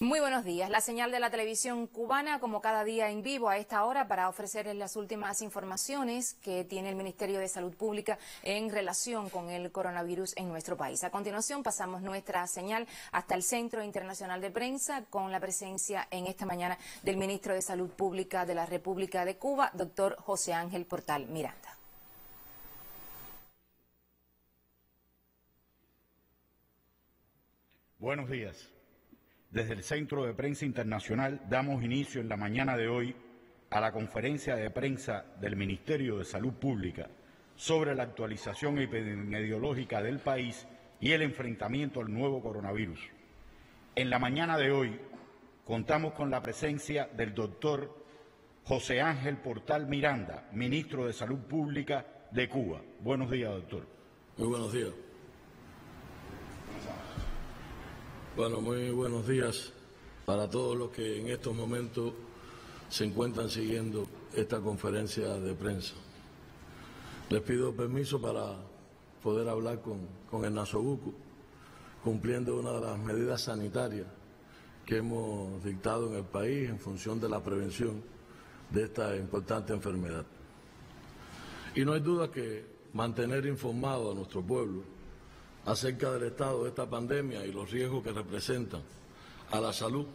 Muy buenos días. La señal de la televisión cubana, como cada día en vivo a esta hora, para ofrecerles las últimas informaciones que tiene el Ministerio de Salud Pública en relación con el coronavirus en nuestro país. A continuación, pasamos nuestra señal hasta el Centro Internacional de Prensa con la presencia en esta mañana del Ministro de Salud Pública de la República de Cuba, doctor José Ángel Portal Miranda. Buenos días. Desde el Centro de Prensa Internacional damos inicio en la mañana de hoy a la conferencia de prensa del Ministerio de Salud Pública sobre la actualización epidemiológica del país y el enfrentamiento al nuevo coronavirus. En la mañana de hoy contamos con la presencia del doctor José Ángel Portal Miranda, ministro de Salud Pública de Cuba. Buenos días, doctor. Muy buenos días. Bueno, muy buenos días para todos los que en estos momentos se encuentran siguiendo esta conferencia de prensa. Les pido permiso para poder hablar con, con el Nasobuco, cumpliendo una de las medidas sanitarias que hemos dictado en el país en función de la prevención de esta importante enfermedad. Y no hay duda que mantener informado a nuestro pueblo acerca del estado de esta pandemia y los riesgos que representan a la salud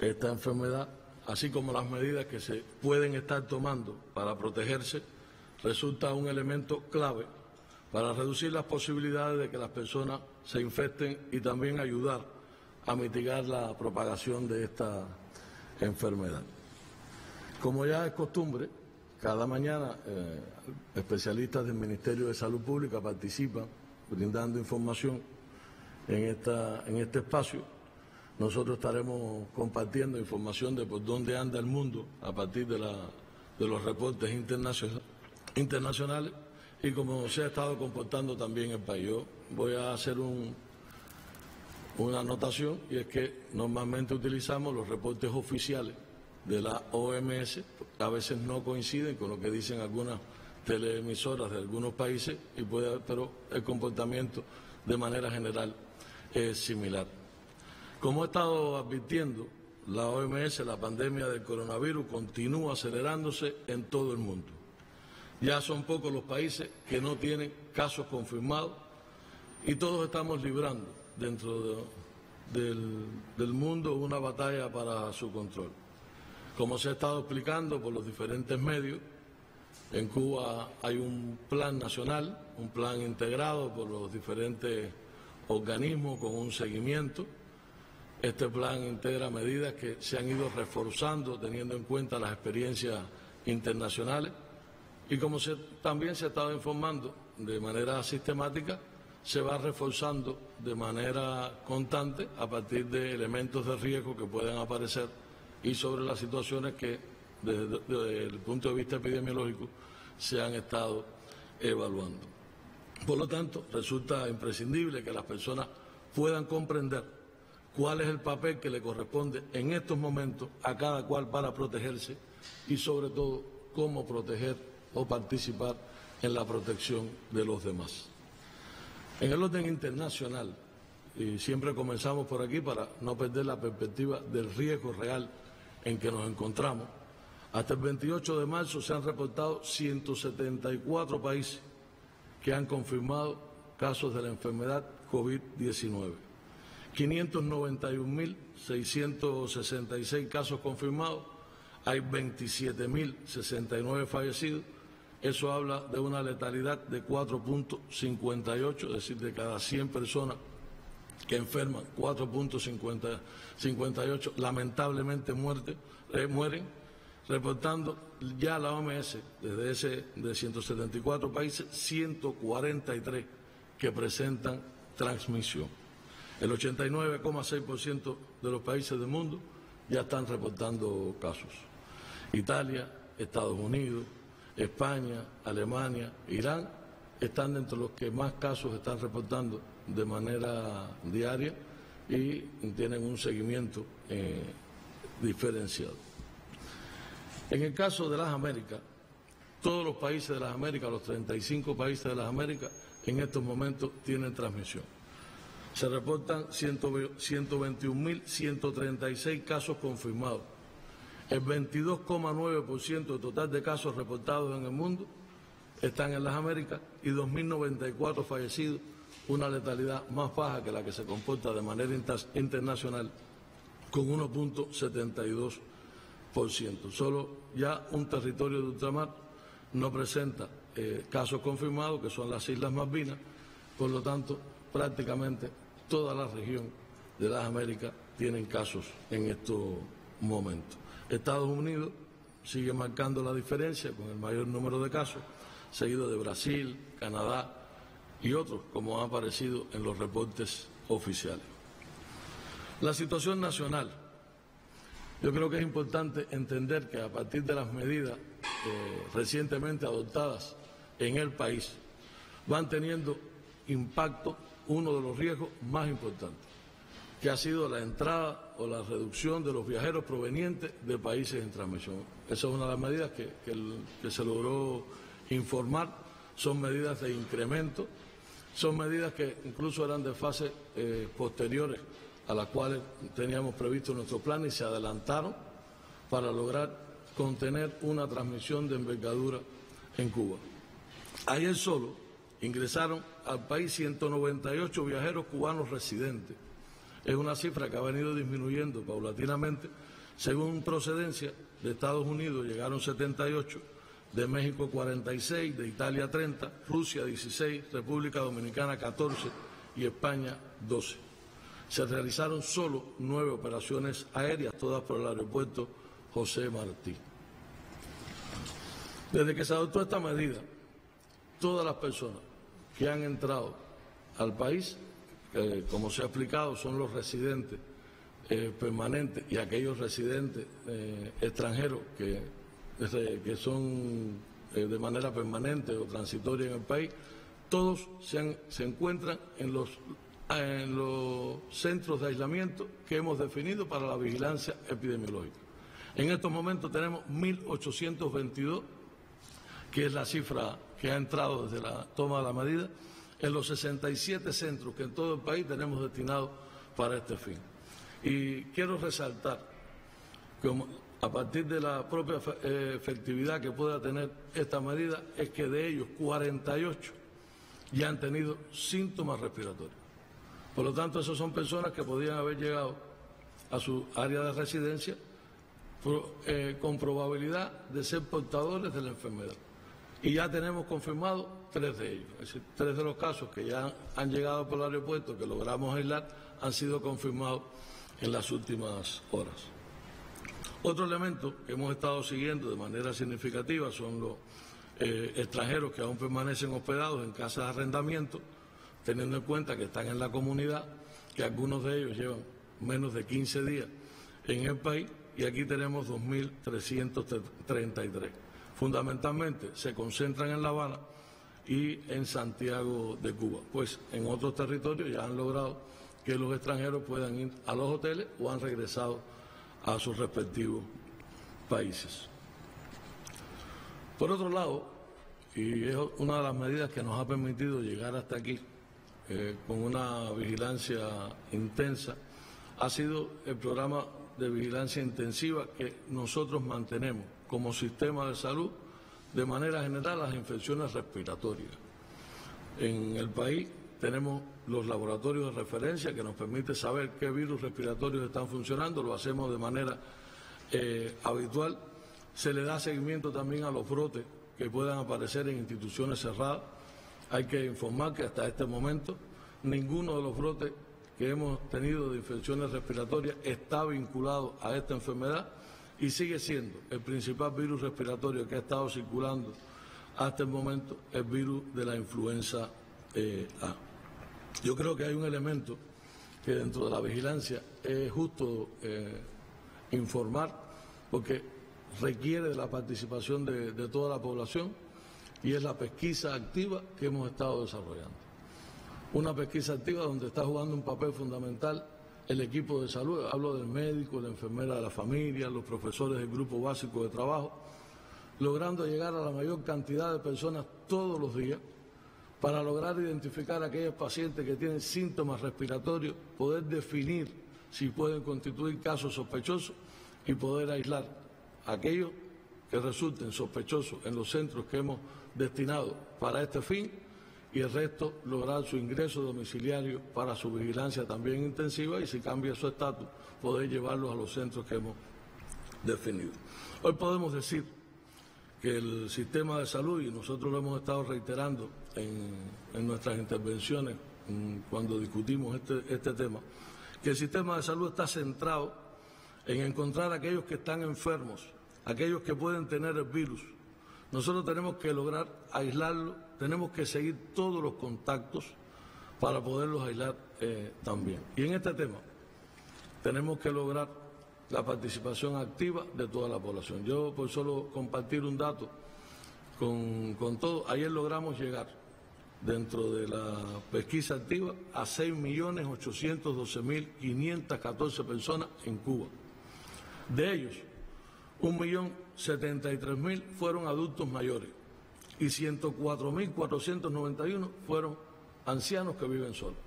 esta enfermedad, así como las medidas que se pueden estar tomando para protegerse, resulta un elemento clave para reducir las posibilidades de que las personas se infecten y también ayudar a mitigar la propagación de esta enfermedad. Como ya es costumbre, cada mañana eh, especialistas del Ministerio de Salud Pública participan brindando información en, esta, en este espacio. Nosotros estaremos compartiendo información de por dónde anda el mundo a partir de, la, de los reportes internacionales y cómo se ha estado comportando también el país. Yo voy a hacer un, una anotación y es que normalmente utilizamos los reportes oficiales de la OMS, a veces no coinciden con lo que dicen algunas teleemisoras de algunos países, y puede, pero el comportamiento de manera general es similar. Como he estado advirtiendo, la OMS, la pandemia del coronavirus, continúa acelerándose en todo el mundo. Ya son pocos los países que no tienen casos confirmados y todos estamos librando dentro del, del mundo una batalla para su control. Como se ha estado explicando por los diferentes medios, en Cuba hay un plan nacional, un plan integrado por los diferentes organismos con un seguimiento. Este plan integra medidas que se han ido reforzando teniendo en cuenta las experiencias internacionales y como también se ha estado informando de manera sistemática, se va reforzando de manera constante a partir de elementos de riesgo que pueden aparecer y sobre las situaciones que desde, el punto de vista epidemiológico se han estado evaluando. Por lo tanto, resulta imprescindible que las personas puedan comprender cuál es el papel que le corresponde en estos momentos a cada cual para protegerse y sobre todo cómo proteger o participar en la protección de los demás. En el orden internacional, y siempre comenzamos por aquí para no perder la perspectiva del riesgo real en que nos encontramos, hasta el 28 de marzo se han reportado 174 países que han confirmado casos de la enfermedad COVID-19. 591.666 casos confirmados, hay 27.069 fallecidos. Eso habla de una letalidad de 4.58, es decir, de cada 100 personas que enferman, 4.58 lamentablemente muerte, eh, mueren reportando ya la OMS desde ese de 174 países 143 que presentan transmisión. El 89,6% de los países del mundo ya están reportando casos. Italia, Estados Unidos, España, Alemania, Irán están dentro de los que más casos están reportando de manera diaria y tienen un seguimiento eh, diferenciado. En el caso de las Américas, todos los países de las Américas, los 35 países de las Américas, en estos momentos tienen transmisión. Se reportan 121.136 casos confirmados. El 22,9% del total de casos reportados en el mundo están en las Américas y 2.094 fallecidos, una letalidad más baja que la que se comporta de manera internacional, con 1.72%. Solo ya un territorio de ultramar no presenta eh, casos confirmados, que son las Islas Malvinas, por lo tanto, prácticamente toda la región de las Américas tienen casos en estos momentos. Estados Unidos sigue marcando la diferencia con el mayor número de casos, seguido de Brasil, Canadá y otros, como ha aparecido en los reportes oficiales. La situación nacional. Yo creo que es importante entender que a partir de las medidas eh, recientemente adoptadas en el país, van teniendo impacto uno de los riesgos más importantes, que ha sido la entrada o la reducción de los viajeros provenientes de países en transmisión. Esa es una de las medidas que, se logró informar, son medidas de incremento, son medidas que incluso eran de fases eh, posteriores a las cuales teníamos previsto nuestro plan y se adelantaron para lograr contener una transmisión de envergadura en Cuba. Ayer solo ingresaron al país 198 viajeros cubanos residentes. Es una cifra que ha venido disminuyendo paulatinamente. Según procedencia de Estados Unidos llegaron 78, de México 46, de Italia 30, Rusia 16, República Dominicana 14 y España 12. Se realizaron solo nueve operaciones aéreas, todas por el aeropuerto José Martí. Desde que se adoptó esta medida, todas las personas que han entrado al país, como se ha explicado, son los residentes eh, permanentes y aquellos residentes eh, extranjeros que, que son eh, de manera permanente o transitoria en el país, todos se encuentran en los, en los centros de aislamiento que hemos definido para la vigilancia epidemiológica. En estos momentos tenemos 1.822, que es la cifra que ha entrado desde la toma de la medida, en los 67 centros que en todo el país tenemos destinados para este fin. Y quiero resaltar que a partir de la propia eh, efectividad que pueda tener esta medida, es que de ellos 48 ya han tenido síntomas respiratorios. Por lo tanto, esas son personas que podrían haber llegado a su área de residencia eh, con probabilidad de ser portadores de la enfermedad y ya tenemos confirmado tres de ellos. Es decir, tres de los casos que ya han llegado por el aeropuerto, que logramos aislar, han sido confirmados en las últimas horas. Otro elemento que hemos estado siguiendo de manera significativa son los eh, extranjeros que aún permanecen hospedados en casas de arrendamiento, teniendo en cuenta que están en la comunidad, que algunos de ellos llevan menos de 15 días en el país y aquí tenemos 2.333 fundamentalmente se concentran en La Habana y en Santiago de Cuba. Pues en otros territorios ya han logrado que los extranjeros puedan ir a los hoteles o han regresado a sus respectivos países. Por otro lado, y es una de las medidas que nos ha permitido llegar hasta aquí eh, con una vigilancia intensa, ha sido el programa de vigilancia intensiva que nosotros mantenemos como sistema de salud de manera general las infecciones respiratorias. En el país tenemos los laboratorios de referencia que nos permite saber qué virus respiratorios están funcionando, lo hacemos de manera eh, habitual. Se le da seguimiento también a los brotes que puedan aparecer en instituciones cerradas. Hay que informar que hasta este momento ninguno de los brotes que hemos tenido de infecciones respiratorias está vinculado a esta enfermedad y sigue siendo el principal virus respiratorio que ha estado circulando hasta el momento el virus de la influenza eh, A. Yo creo que hay un elemento que dentro de la vigilancia es justo eh, informar porque requiere de la participación de, de toda la población y es la pesquisa activa que hemos estado desarrollando. Una pesquisa activa donde está jugando un papel fundamental el equipo de salud, hablo del médico, la enfermera de la familia, los profesores del grupo básico de trabajo, logrando llegar a la mayor cantidad de personas todos los días para lograr identificar a aquellos pacientes que tienen síntomas respiratorios, poder definir si pueden constituir casos sospechosos y poder aislar a aquellos que resulten sospechosos en los centros que hemos destinado para este fin y el resto lograr su ingreso domiciliario para su vigilancia también intensiva y si cambia su estatus, poder llevarlos a los centros que hemos definido. Hoy podemos decir que el sistema de salud, y nosotros lo hemos estado reiterando en, nuestras intervenciones mm, cuando discutimos este, este tema, que el sistema de salud está centrado en encontrar a aquellos que están enfermos, aquellos que pueden tener el virus. Nosotros tenemos que lograr aislarlo, tenemos que seguir todos los contactos para poderlos aislar eh, también. Y en este tema tenemos que lograr la participación activa de toda la población. Yo, por solo compartir un dato con, con todo, ayer logramos llegar dentro de la pesquisa activa a 6.812.514 personas en Cuba. De ellos, 1.073.000 fueron adultos mayores y 104.491 fueron ancianos que viven solos,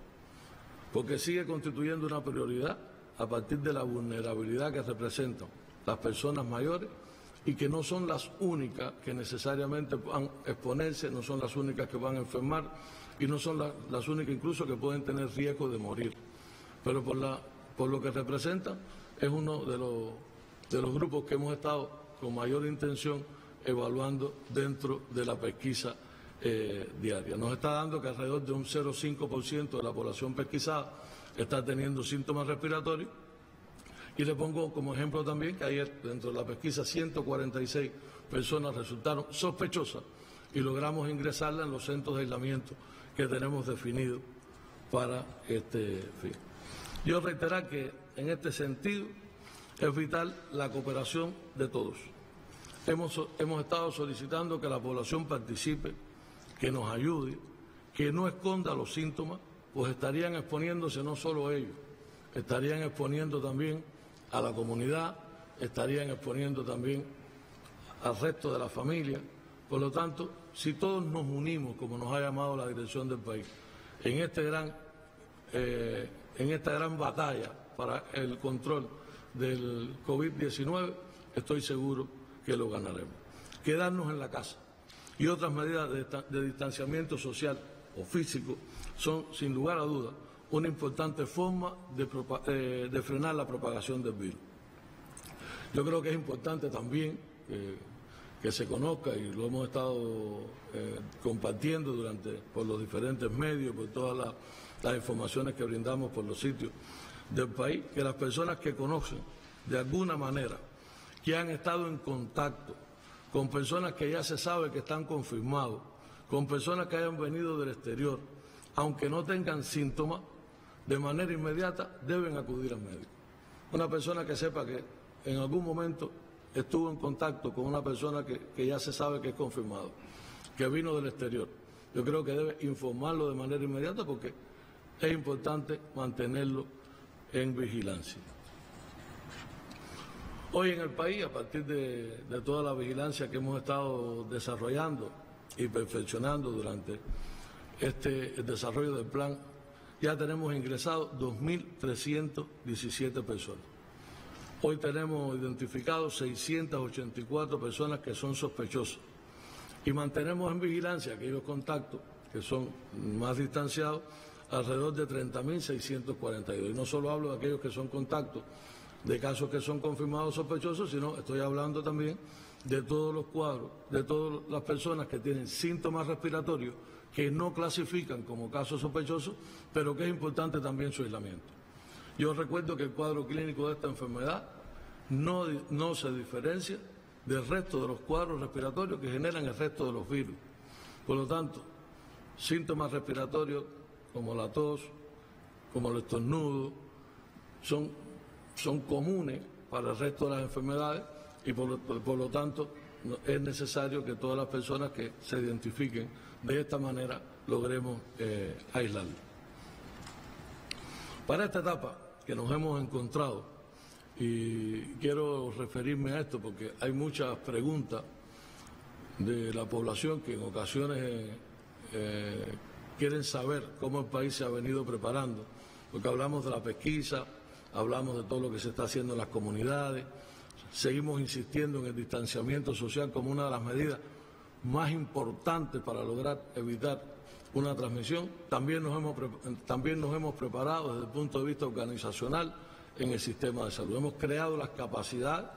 porque sigue constituyendo una prioridad a partir de la vulnerabilidad que representan las personas mayores y que no son las únicas que necesariamente van a exponerse, no son las únicas que van a enfermar y no son las únicas incluso que pueden tener riesgo de morir. Pero por, la, por lo que representa es uno de los, de los grupos que hemos estado con mayor intención evaluando dentro de la pesquisa eh, diaria. Nos está dando que alrededor de un 0,5% de la población pesquisada está teniendo síntomas respiratorios. Y le pongo como ejemplo también que ayer dentro de la pesquisa 146 personas resultaron sospechosas y logramos ingresarlas en los centros de aislamiento que tenemos definidos para este fin. Yo reiterar que en este sentido es vital la cooperación de todos. Hemos, estado solicitando que la población participe, que nos ayude, que no esconda los síntomas pues estarían exponiéndose no solo ellos, estarían exponiendo también a la comunidad, estarían exponiendo también al resto de la familia. Por lo tanto, si todos nos unimos, como nos ha llamado la dirección del país, en, este gran, eh, en esta gran batalla para el control del COVID-19, estoy seguro que lo ganaremos. Quedarnos en la casa y otras medidas de distanciamiento social o físico son, sin lugar a dudas, una importante forma eh, de, frenar la propagación del virus. Yo creo que es importante también que se conozca, y lo hemos estado eh, compartiendo durante, por los diferentes medios, por todas las informaciones que brindamos por los sitios del país, que las personas que conocen de alguna manera, que han estado en contacto con personas que ya se sabe que están confirmados, con personas que hayan venido del exterior, aunque no tengan síntomas, de manera inmediata deben acudir al médico. Una persona que sepa que en algún momento estuvo en contacto con una persona que, ya se sabe que es confirmado, que vino del exterior. Yo creo que debe informarlo de manera inmediata porque es importante mantenerlo en vigilancia. Hoy en el país, a partir de, de toda la vigilancia que hemos estado desarrollando y perfeccionando durante este desarrollo del plan, ya tenemos ingresado 2.317 personas. Hoy tenemos identificados 684 personas que son sospechosas y mantenemos en vigilancia aquellos contactos que son más distanciados alrededor de 30.642. Y no solo hablo de aquellos que son contactos de casos que son confirmados sospechosos, sino estoy hablando también de todos los cuadros, de todas las personas que tienen síntomas respiratorios que no clasifican como casos sospechosos, pero que es importante también su aislamiento. Yo recuerdo que el cuadro clínico de esta enfermedad no, no se diferencia del resto de los cuadros respiratorios que generan el resto de los virus. Por lo tanto, síntomas respiratorios como la tos, como el estornudo, son, son comunes para el resto de las enfermedades y por, por lo tanto es necesario que todas las personas que se identifiquen de esta manera logremos eh, aislarlo. Para esta etapa que nos hemos encontrado, y quiero referirme a esto porque hay muchas preguntas de la población que en ocasiones eh, quieren saber cómo el país se ha venido preparando, porque hablamos de la pesquisa, hablamos de todo lo que se está haciendo en las comunidades, seguimos insistiendo en el distanciamiento social como una de las medidas más importantes para lograr evitar una transmisión. También nos hemos, también nos hemos preparado desde el punto de vista organizacional en el sistema de salud. Hemos creado las capacidades,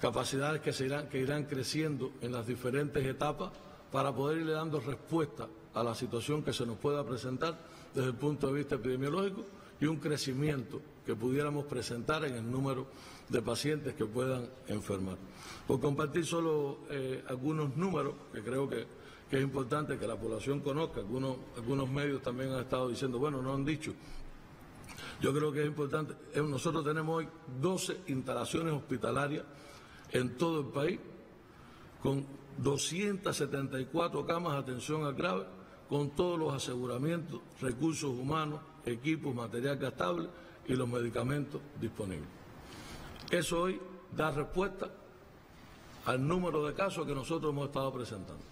capacidades que, irán, que irán creciendo en las diferentes etapas para poder irle dando respuesta a la situación que se nos pueda presentar desde el punto de vista epidemiológico y un crecimiento que pudiéramos presentar en el número de pacientes que puedan enfermar. Por compartir solo eh, algunos números que creo que, es importante que la población conozca, algunos, medios también han estado diciendo, bueno, no han dicho. Yo creo que es importante, eh, nosotros tenemos hoy 12 instalaciones hospitalarias en todo el país, con 274 camas de atención al grave, con todos los aseguramientos, recursos humanos, equipos, material gastable y los medicamentos disponibles. Eso hoy da respuesta al número de casos que nosotros hemos estado presentando.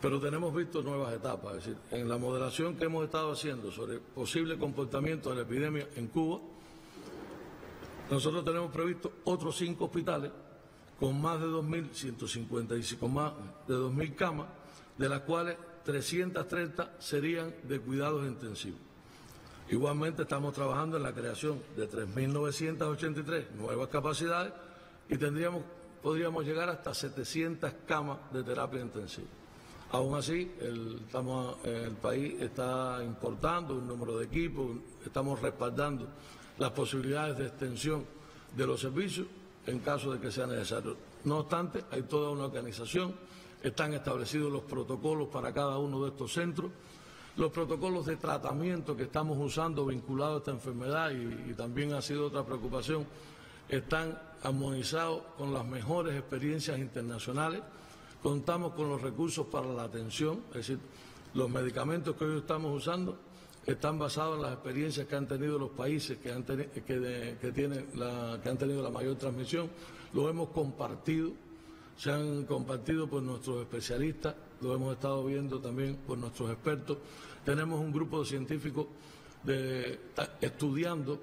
Pero tenemos visto nuevas etapas, es decir, en la moderación que hemos estado haciendo sobre el posible comportamiento de la epidemia en Cuba, nosotros tenemos previsto otros cinco hospitales con más de 2.155, con más de 2.000 camas, de las cuales 330 serían de cuidados intensivos. Igualmente estamos trabajando en la creación de 3.983 nuevas capacidades y podríamos llegar hasta 700 camas de terapia intensiva. Aún así, el, el país está importando un número de equipos, estamos respaldando las posibilidades de extensión de los servicios en caso de que sea necesario. No obstante, hay toda una organización, están establecidos los protocolos para cada uno de estos centros, los protocolos de tratamiento que estamos usando vinculados a esta enfermedad y, también ha sido otra preocupación, están armonizados con las mejores experiencias internacionales. Contamos con los recursos para la atención, es decir, los medicamentos que hoy estamos usando están basados en las experiencias que han tenido los países que han, tienen que han tenido la mayor transmisión. Lo hemos compartido, se han compartido por nuestros especialistas, lo hemos estado viendo también por nuestros expertos. Tenemos un grupo de científicos estudiando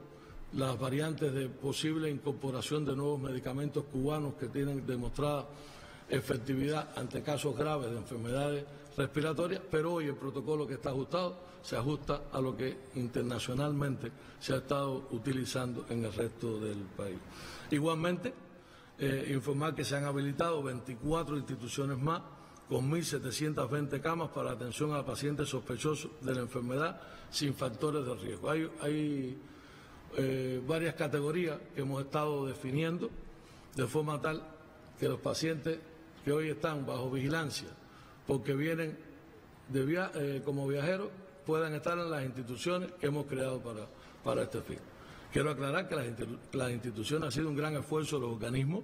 las variantes de posible incorporación de nuevos medicamentos cubanos que tienen demostrada efectividad ante casos graves de enfermedades respiratorias, pero hoy el protocolo que está ajustado se ajusta a lo que internacionalmente se ha estado utilizando en el resto del país. Igualmente, eh, informar que se han habilitado 24 instituciones más con 1.720 camas para atención a pacientes sospechosos de la enfermedad sin factores de riesgo. Hay, eh, varias categorías que hemos estado definiendo de forma tal que los pacientes que hoy están bajo vigilancia porque vienen de eh, como viajeros puedan estar en las instituciones que hemos creado para, para este fin. Quiero aclarar que las, instituciones ha sido un gran esfuerzo de los organismos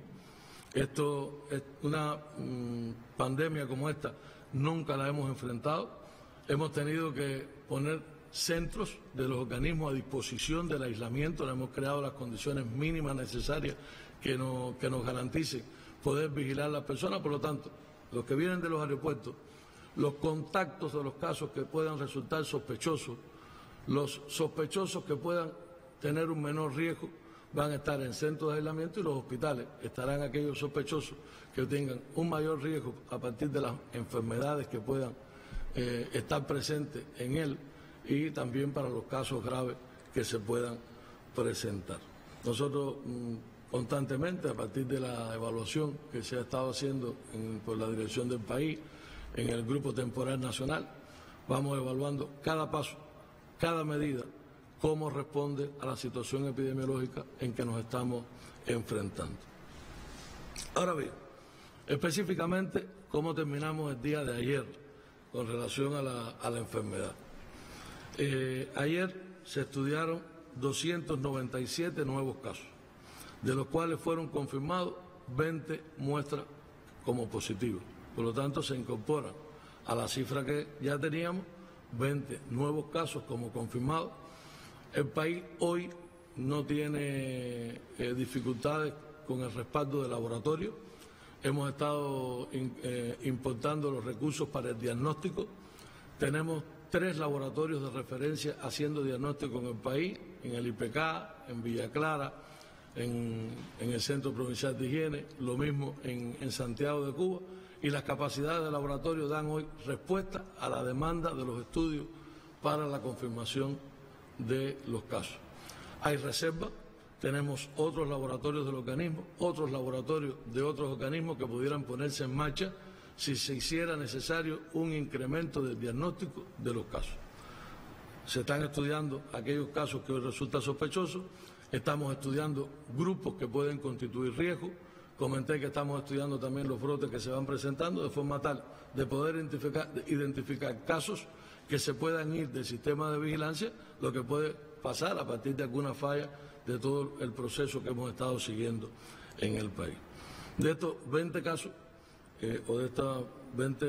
esto es una mm, pandemia como esta, nunca la hemos enfrentado. Hemos tenido que poner centros de los organismos a disposición del aislamiento, le hemos creado las condiciones mínimas necesarias que nos, que nos garanticen poder vigilar a las personas. Por lo tanto, los que vienen de los aeropuertos, los contactos de los casos que puedan resultar sospechosos, los sospechosos que puedan tener un menor riesgo, van a estar en centros de aislamiento y los hospitales estarán aquellos sospechosos que tengan un mayor riesgo a partir de las enfermedades que puedan eh, estar presentes en él y también para los casos graves que se puedan presentar. Nosotros mm, constantemente, a partir de la evaluación que se ha estado haciendo por la dirección del país, en el Grupo Temporal Nacional, vamos evaluando cada paso, cada medida cómo responde a la situación epidemiológica en que nos estamos enfrentando. Ahora bien, específicamente, cómo terminamos el día de ayer con relación a la, enfermedad. Eh, ayer se estudiaron 297 nuevos casos, de los cuales fueron confirmados 20 muestras como positivas. Por lo tanto, se incorporan a la cifra que ya teníamos 20 nuevos casos como confirmados el país hoy no tiene eh, dificultades con el respaldo del laboratorio. Hemos estado eh, importando los recursos para el diagnóstico. Tenemos tres laboratorios de referencia haciendo diagnóstico en el país, en el IPK, en Villa Clara, en, el Centro Provincial de Higiene, lo mismo en, en Santiago de Cuba, y las capacidades del laboratorio dan hoy respuesta a la demanda de los estudios para la confirmación de los casos. Hay reservas, tenemos otros laboratorios del organismo, otros laboratorios de otros organismos que pudieran ponerse en marcha si se hiciera necesario un incremento del diagnóstico de los casos. Se están estudiando aquellos casos que hoy resultan sospechosos, estamos estudiando grupos que pueden constituir riesgo, comenté que estamos estudiando también los brotes que se van presentando de forma tal de poder identificar, identificar casos que se puedan ir del sistema de vigilancia, lo que puede pasar a partir de alguna falla de todo el proceso que hemos estado siguiendo en el país. De estos 20 casos, eh, o de estas 20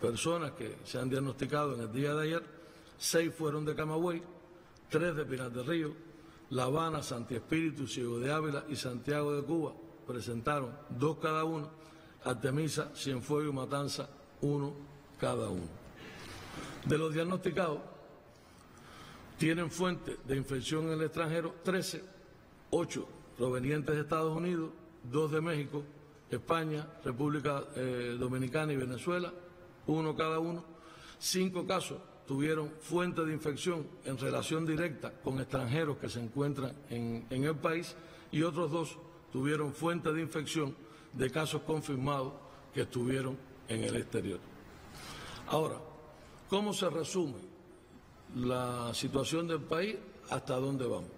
personas que se han diagnosticado en el día de ayer, seis fueron de Camagüey, tres de Pinar del Río, La Habana, Santi Espíritu, Ciego de Ávila y Santiago de Cuba presentaron dos cada uno, Artemisa, Cienfuegos y Matanza, uno cada uno. De los diagnosticados, tienen fuente de infección en el extranjero 13, 8 provenientes de Estados Unidos, 2 de México, España, República eh, Dominicana y Venezuela, uno cada uno. Cinco casos tuvieron fuente de infección en relación directa con extranjeros que se encuentran en, en el país y otros dos tuvieron fuente de infección de casos confirmados que estuvieron en el exterior. Ahora, ¿cómo se resume la situación del país hasta dónde vamos?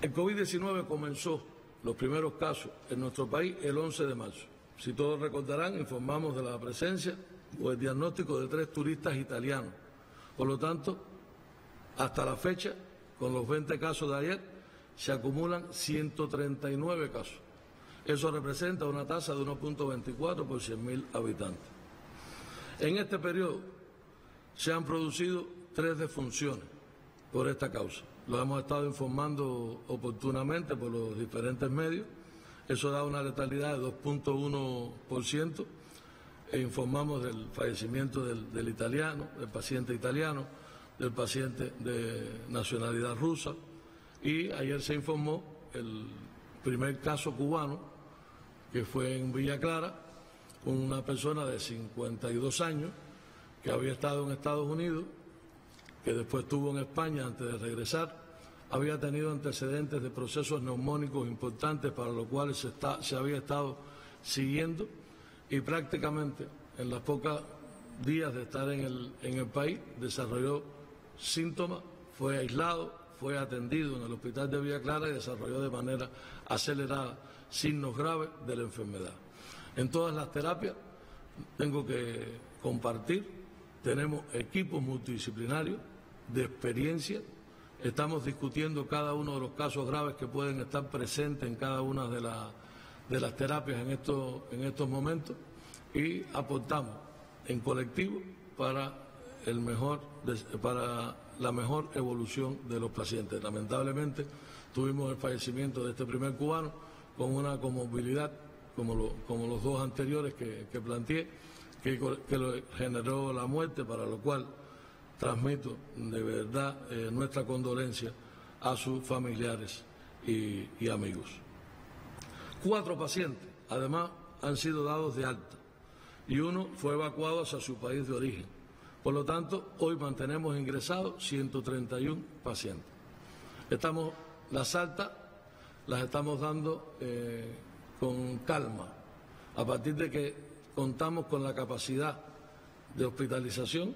El COVID-19 comenzó los primeros casos en nuestro país el 11 de marzo. Si todos recordarán, informamos de la presencia o el diagnóstico de tres turistas italianos. Por lo tanto, hasta la fecha, con los 20 casos de ayer, se acumulan 139 casos. Eso representa una tasa de 1.24 por 100.000 habitantes. En este periodo se han producido tres defunciones por esta causa. Lo hemos estado informando oportunamente por los diferentes medios. Eso da una letalidad de 2.1%. E informamos del fallecimiento del, del italiano, del paciente italiano, del paciente de nacionalidad rusa. Y ayer se informó el primer caso cubano, que fue en Villa Clara, una persona de 52 años que había estado en Estados Unidos que después tuvo en España antes de regresar, había tenido antecedentes de procesos neumónicos importantes para los cuales se, había estado siguiendo y prácticamente en los pocos días de estar en el, en el país desarrolló síntomas, fue aislado, fue atendido en el hospital de Villa Clara y desarrolló de manera acelerada signos graves de la enfermedad. En todas las terapias tengo que compartir, tenemos equipos multidisciplinarios de experiencia. Estamos discutiendo cada uno de los casos graves que pueden estar presentes en cada una de, las terapias en estos, en estos momentos y aportamos en colectivo para, para la mejor evolución de los pacientes. Lamentablemente tuvimos el fallecimiento de este primer cubano con una comorbilidad como, como los dos anteriores que, planteé, que, que generó la muerte, para lo cual transmito de verdad eh, nuestra condolencia a sus familiares y, y amigos. Cuatro pacientes, además, han sido dados de alta y uno fue evacuado hacia su país de origen. Por lo tanto, hoy mantenemos ingresados 131 pacientes. Estamos, las altas las estamos dando eh, con calma, a partir de que contamos con la capacidad de hospitalización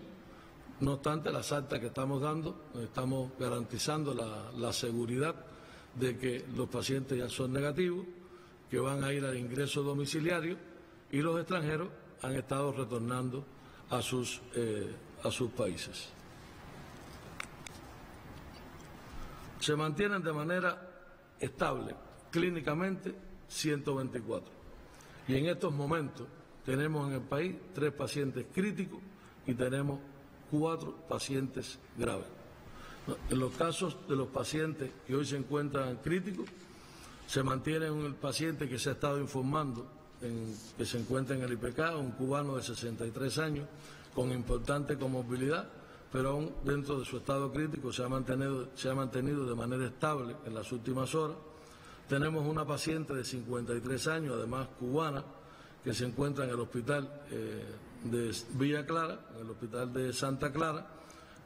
no obstante, las altas que estamos dando, estamos garantizando la, seguridad de que los pacientes ya son negativos, que van a ir al ingreso domiciliario y los extranjeros han estado retornando a sus, eh, a sus países. Se mantienen de manera estable clínicamente 124. Y en estos momentos tenemos en el país tres pacientes críticos y tenemos cuatro pacientes graves. En los casos de los pacientes que hoy se encuentran críticos, se mantiene un paciente que se ha estado informando que se encuentra en el IPK, un cubano de 63 años con importante comorbilidad, pero aún dentro de su estado crítico se ha mantenido, se ha mantenido de manera estable en las últimas horas. Tenemos una paciente de 53 años, además cubana, que se encuentra en el hospital eh, de Villa Clara, en el hospital de Santa Clara,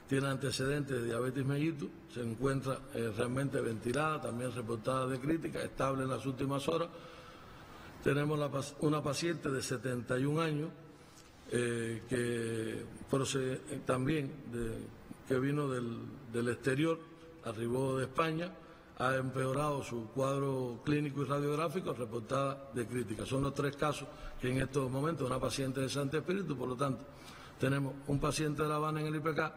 tiene antecedentes de diabetes mellitus, se encuentra eh, realmente ventilada, también reportada de crítica, estable en las últimas horas. Tenemos una paciente de 71 años eh, que también que vino del, exterior, arribó de España, ha empeorado su cuadro clínico y radiográfico, reportada de crítica. Son los tres casos que en estos momentos una paciente de Santo Espíritu, por lo tanto, tenemos un paciente de La Habana en el IPK,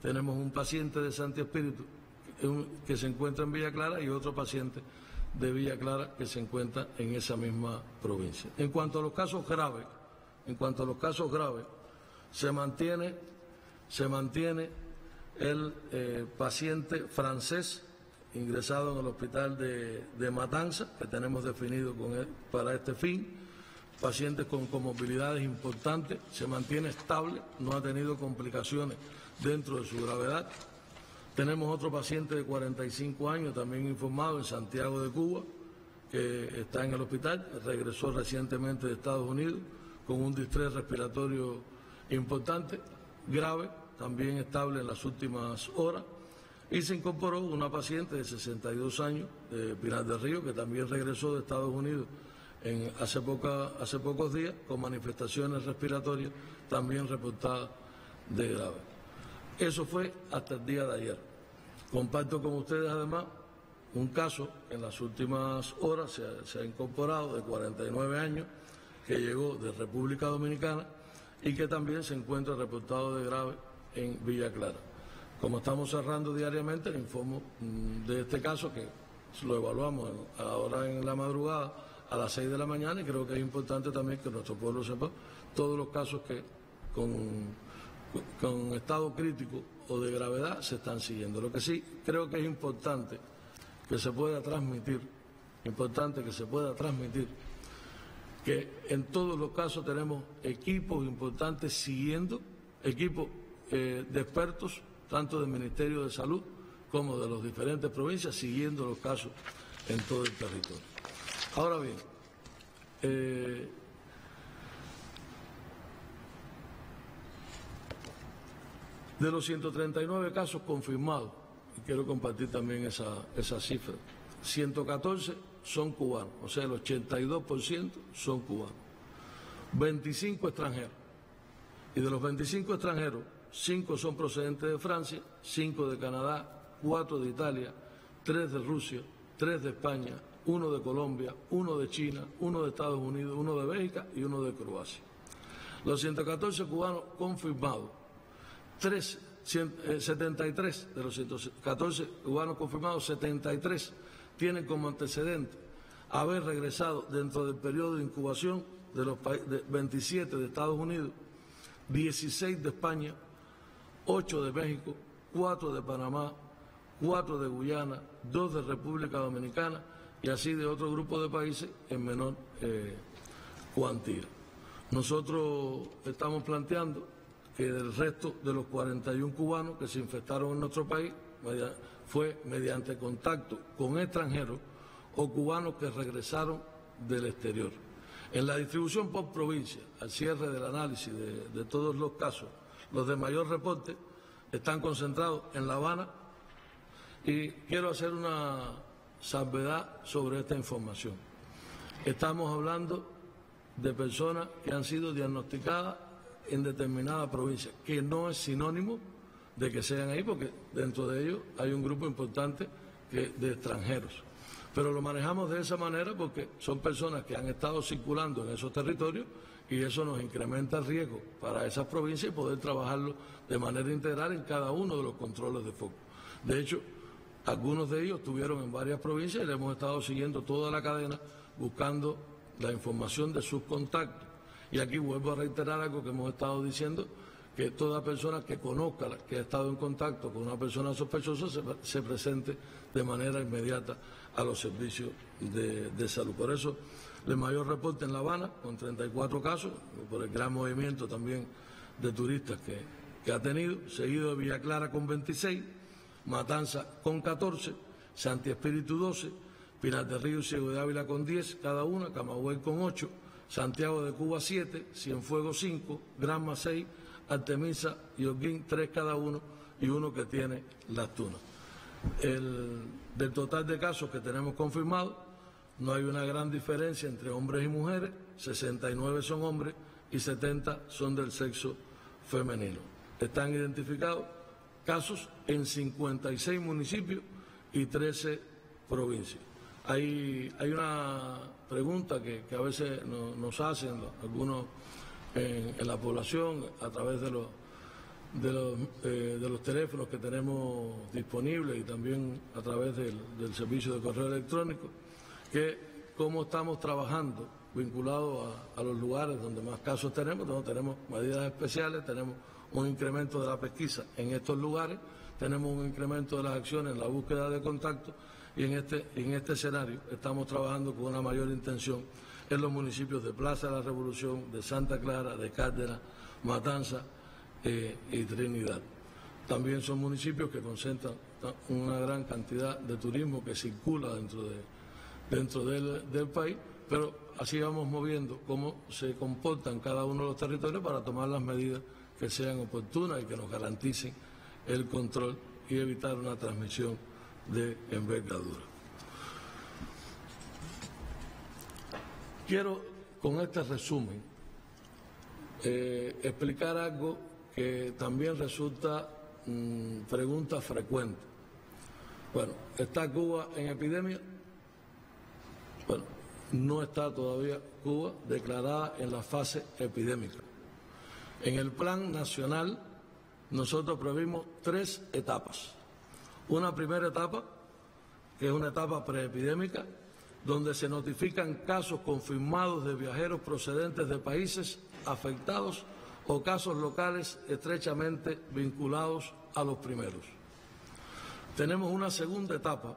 tenemos un paciente de Santi Espíritu que se encuentra en Villa Clara y otro paciente de Villa Clara que se encuentra en esa misma provincia. En cuanto a los casos graves, en cuanto a los casos graves, se mantiene, se mantiene el eh, paciente francés ingresado en el hospital de, de Matanza, que tenemos definido para este fin, pacientes con comorbilidades importantes, se mantiene estable, no ha tenido complicaciones dentro de su gravedad. Tenemos otro paciente de 45 años también informado en Santiago de Cuba, que está en el hospital, regresó recientemente de Estados Unidos con un distrés respiratorio importante, grave, también estable en las últimas horas. Y se incorporó una paciente de 62 años de Pinar del Río, que también regresó de Estados Unidos hace pocos días con manifestaciones respiratorias también reportadas de grave. Eso fue hasta el día de ayer. Comparto con ustedes además un caso en las últimas horas se ha, incorporado de 49 años que llegó de República Dominicana y que también se encuentra reportado de grave en Villa Clara. Como estamos cerrando diariamente, le informo mm, de este caso que lo evaluamos ahora en la madrugada a las 6 de la mañana y creo que es importante también que nuestro pueblo sepa todos los casos que con con estado crítico o de gravedad se están siguiendo. Lo que sí creo que es importante que se pueda transmitir, importante que se pueda transmitir que en todos los casos tenemos equipos importantes siguiendo, equipos eh, de expertos, tanto del Ministerio de Salud como de las diferentes provincias, siguiendo los casos en todo el territorio. Ahora bien, eh, De los 139 casos confirmados, y quiero compartir también esa, esa cifra, 114 son cubanos, o sea, el 82% son cubanos. 25 extranjeros. Y de los 25 extranjeros, 5 son procedentes de Francia, 5 de Canadá, 4 de Italia, 3 de Rusia, 3 de España, 1 de Colombia, 1 de China, 1 de Estados Unidos, 1 de Bélgica y 1 de Croacia. Los 114 cubanos confirmados 73 eh, de los 114 cubanos confirmados, 73 tienen como antecedente haber regresado dentro del periodo de incubación de los 27 de Estados Unidos, 16 de España, 8 de México, 4 de Panamá, 4 de Guyana, 2 de República Dominicana y así de otro grupo de países en menor eh, cuantía. Nosotros estamos planteando que del resto de los 41 cubanos que se infectaron en nuestro país fue mediante contacto con extranjeros o cubanos que regresaron del exterior. En la distribución por provincia, al cierre del análisis de, todos los casos, los de mayor reporte están concentrados en La Habana y quiero hacer una salvedad sobre esta información. Estamos hablando de personas que han sido diagnosticadas en determinada provincia, que no es sinónimo de que sean ahí, porque dentro de ellos hay un grupo importante de extranjeros. Pero lo manejamos de esa manera porque son personas que han estado circulando en esos territorios y eso nos incrementa el riesgo para esas provincias y poder trabajarlo de manera integral en cada uno de los controles de foco. De hecho, algunos de ellos estuvieron en varias provincias y le hemos estado siguiendo toda la cadena buscando la información de sus contactos y aquí vuelvo a reiterar algo que hemos estado diciendo, que toda persona que conozca, que ha estado en contacto con una persona sospechosa, se, presente de manera inmediata a los servicios de, salud. Por eso, el mayor reporte en La Habana, con 34 casos, por el gran movimiento también de turistas que, que ha tenido, seguido de Villa Clara con 26, Matanza con 14, Santi Espíritu 12, Pinar de Río y Ciego de Ávila con 10 cada una, Camagüey con 8, Santiago de Cuba 7, Cienfuegos 5, Granma 6, Artemisa y Holguín 3 cada uno y uno que tiene las tunas. del total de casos que tenemos confirmados, no hay una gran diferencia entre hombres y mujeres, 69 son hombres y 70 son del sexo femenino. Están identificados casos en 56 municipios y 13 provincias. Hay, hay una pregunta que, a veces nos hacen algunos en, la población a través de los, eh, de los teléfonos que tenemos disponibles y también a través del, servicio de correo electrónico, que cómo estamos trabajando vinculado a, los lugares donde más casos tenemos, donde tenemos medidas especiales, tenemos un incremento de la pesquisa en estos lugares, tenemos un incremento de las acciones en la búsqueda de contacto y en este, en este escenario estamos trabajando con una mayor intención en los municipios de Plaza de la Revolución, de Santa Clara, de Cárdenas, Matanza eh, y Trinidad. También son municipios que concentran una gran cantidad de turismo que circula dentro, de, dentro del, del país, pero así vamos moviendo cómo se comportan cada uno de los territorios para tomar las medidas que sean oportunas y que nos garanticen el control y evitar una transmisión de envergadura. Quiero con este resumen eh, explicar algo que también resulta mm, pregunta frecuente. Bueno, ¿está Cuba en epidemia? Bueno, no está todavía Cuba declarada en la fase epidémica. En el plan nacional nosotros previmos tres etapas. Una primera etapa, que es una etapa preepidémica, donde se notifican casos confirmados de viajeros procedentes de países afectados o casos locales estrechamente vinculados a los primeros. Tenemos una segunda etapa,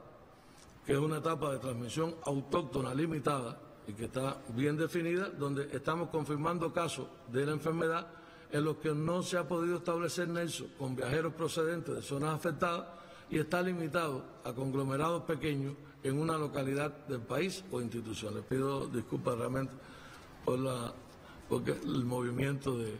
que es una etapa de transmisión autóctona limitada y que está bien definida, donde estamos confirmando casos de la enfermedad en los que no se ha podido establecer nexo con viajeros procedentes de zonas afectadas y está limitado a conglomerados pequeños en una localidad del país o institución. Les pido disculpas realmente por la, porque el movimiento de,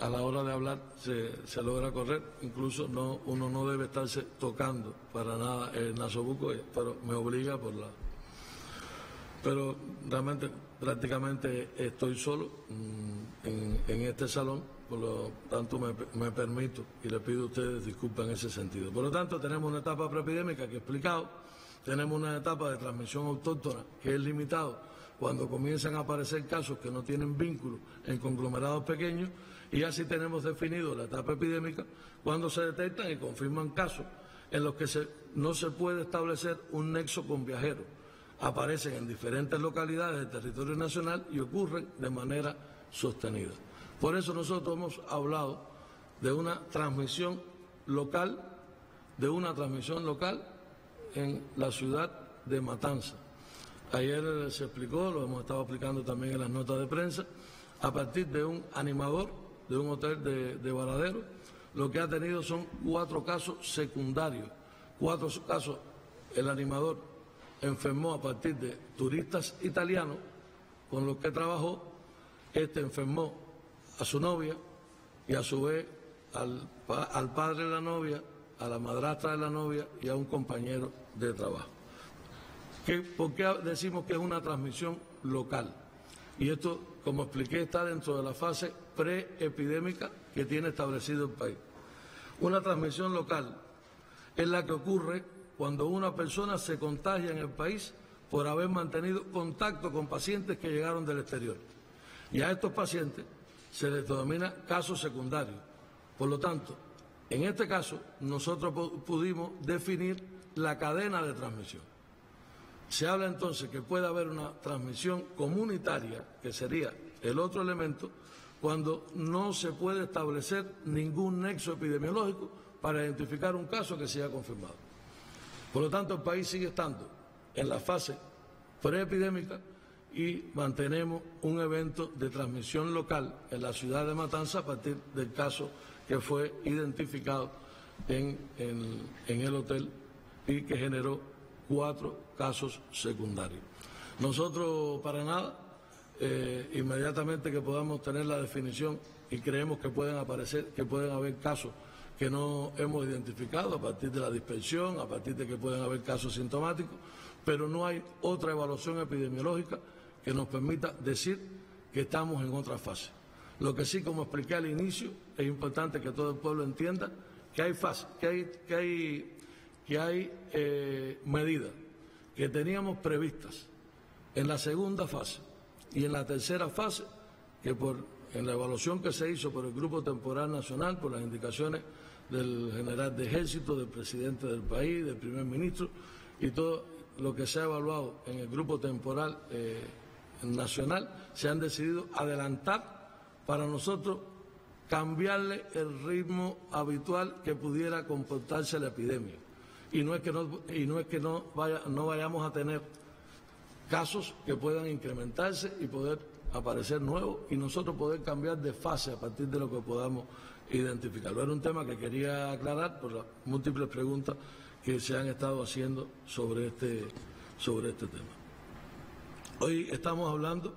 a la hora de hablar se, se, logra correr, incluso no, uno no debe estarse tocando para nada el nasobuco, eh, pero me obliga por la... Pero realmente prácticamente estoy solo mm, en, en este salón por lo tanto, me, permito y le pido a ustedes disculpas en ese sentido. Por lo tanto, tenemos una etapa preepidémica que he explicado, tenemos una etapa de transmisión autóctona que es limitado cuando comienzan a aparecer casos que no tienen vínculo en conglomerados pequeños y así tenemos definido la etapa epidémica cuando se detectan y confirman casos en los que no se puede establecer un nexo con viajeros. Aparecen en diferentes localidades del territorio nacional y ocurren de manera sostenida. Por eso nosotros hemos hablado de una transmisión local, de una transmisión local en la ciudad de Matanza. Ayer se explicó, lo hemos estado explicando también en las notas de prensa, a partir de un animador de un hotel de, de Varadero, lo que ha tenido son cuatro casos secundarios. Cuatro casos, el animador enfermó a partir de turistas italianos con los que trabajó, este enfermó a su novia y a su vez al, al padre de la novia, a la madrastra de la novia y a un compañero de trabajo. ¿Por qué decimos que es una transmisión local? Y esto, como expliqué, está dentro de la fase preepidémica que tiene establecido el país. Una transmisión local es la que ocurre cuando una persona se contagia en el país por haber mantenido contacto con pacientes que llegaron del exterior. Y a estos pacientes se les denomina caso secundario. Por lo tanto, en este caso, nosotros pudimos definir la cadena de transmisión. Se habla entonces que puede haber una transmisión comunitaria, que sería el otro elemento, cuando no se puede establecer ningún nexo epidemiológico para identificar un caso que se haya confirmado. Por lo tanto, el país sigue estando en la fase preepidémica y mantenemos un evento de transmisión local en la ciudad de Matanza a partir del caso que fue identificado en, el hotel y que generó cuatro casos secundarios. Nosotros, para nada, eh, inmediatamente que podamos tener la definición y creemos que pueden aparecer, que pueden haber casos que no hemos identificado a partir de la dispersión, a partir de que pueden haber casos sintomáticos, pero no hay otra evaluación epidemiológica que nos permita decir que estamos en otra fase. Lo que sí, como expliqué al inicio, es importante que todo el pueblo entienda que hay fase, que hay, que hay, que hay eh, medidas que teníamos previstas en la segunda fase y en la tercera fase, que por en la evaluación que se hizo por el Grupo Temporal Nacional, por las indicaciones del general de ejército, del presidente del país, del primer ministro y todo lo que se ha evaluado en el Grupo Temporal eh, Nacional, se han decidido adelantar para nosotros cambiarle el ritmo habitual que pudiera comportarse la epidemia. Y no es que no, y no, es que no, vaya, no vayamos a tener casos que puedan incrementarse y poder aparecer nuevos y nosotros poder cambiar de fase a partir de lo que podamos identificar. Era un tema que quería aclarar por las múltiples preguntas que se han estado haciendo sobre este, sobre este tema. Hoy estamos hablando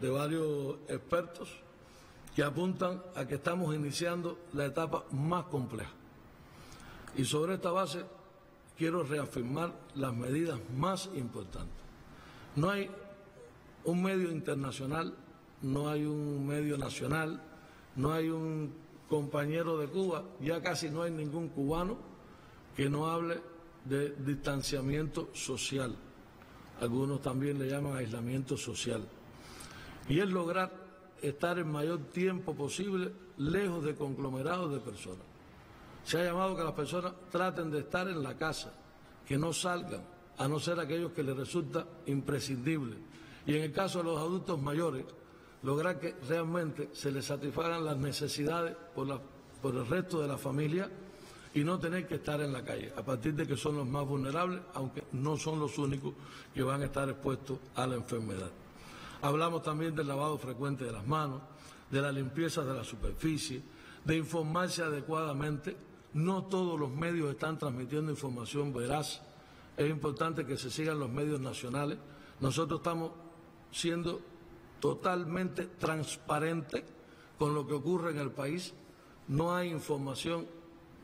de varios expertos que apuntan a que estamos iniciando la etapa más compleja. Y sobre esta base quiero reafirmar las medidas más importantes. No hay un medio internacional, no hay un medio nacional, no hay un compañero de Cuba, ya casi no hay ningún cubano que no hable de distanciamiento social. Algunos también le llaman aislamiento social. Y es lograr estar el mayor tiempo posible lejos de conglomerados de personas. Se ha llamado que las personas traten de estar en la casa, que no salgan, a no ser aquellos que les resulta imprescindible. Y en el caso de los adultos mayores, lograr que realmente se les satisfagan las necesidades por, por el resto de la familia y no tener que estar en la calle, a partir de que son los más vulnerables, aunque no son los únicos que van a estar expuestos a la enfermedad. Hablamos también del lavado frecuente de las manos, de la limpieza de la superficie, de informarse adecuadamente. No todos los medios están transmitiendo información veraz es importante que se sigan los medios nacionales. Nosotros estamos siendo totalmente transparentes con lo que ocurre en el país. No hay información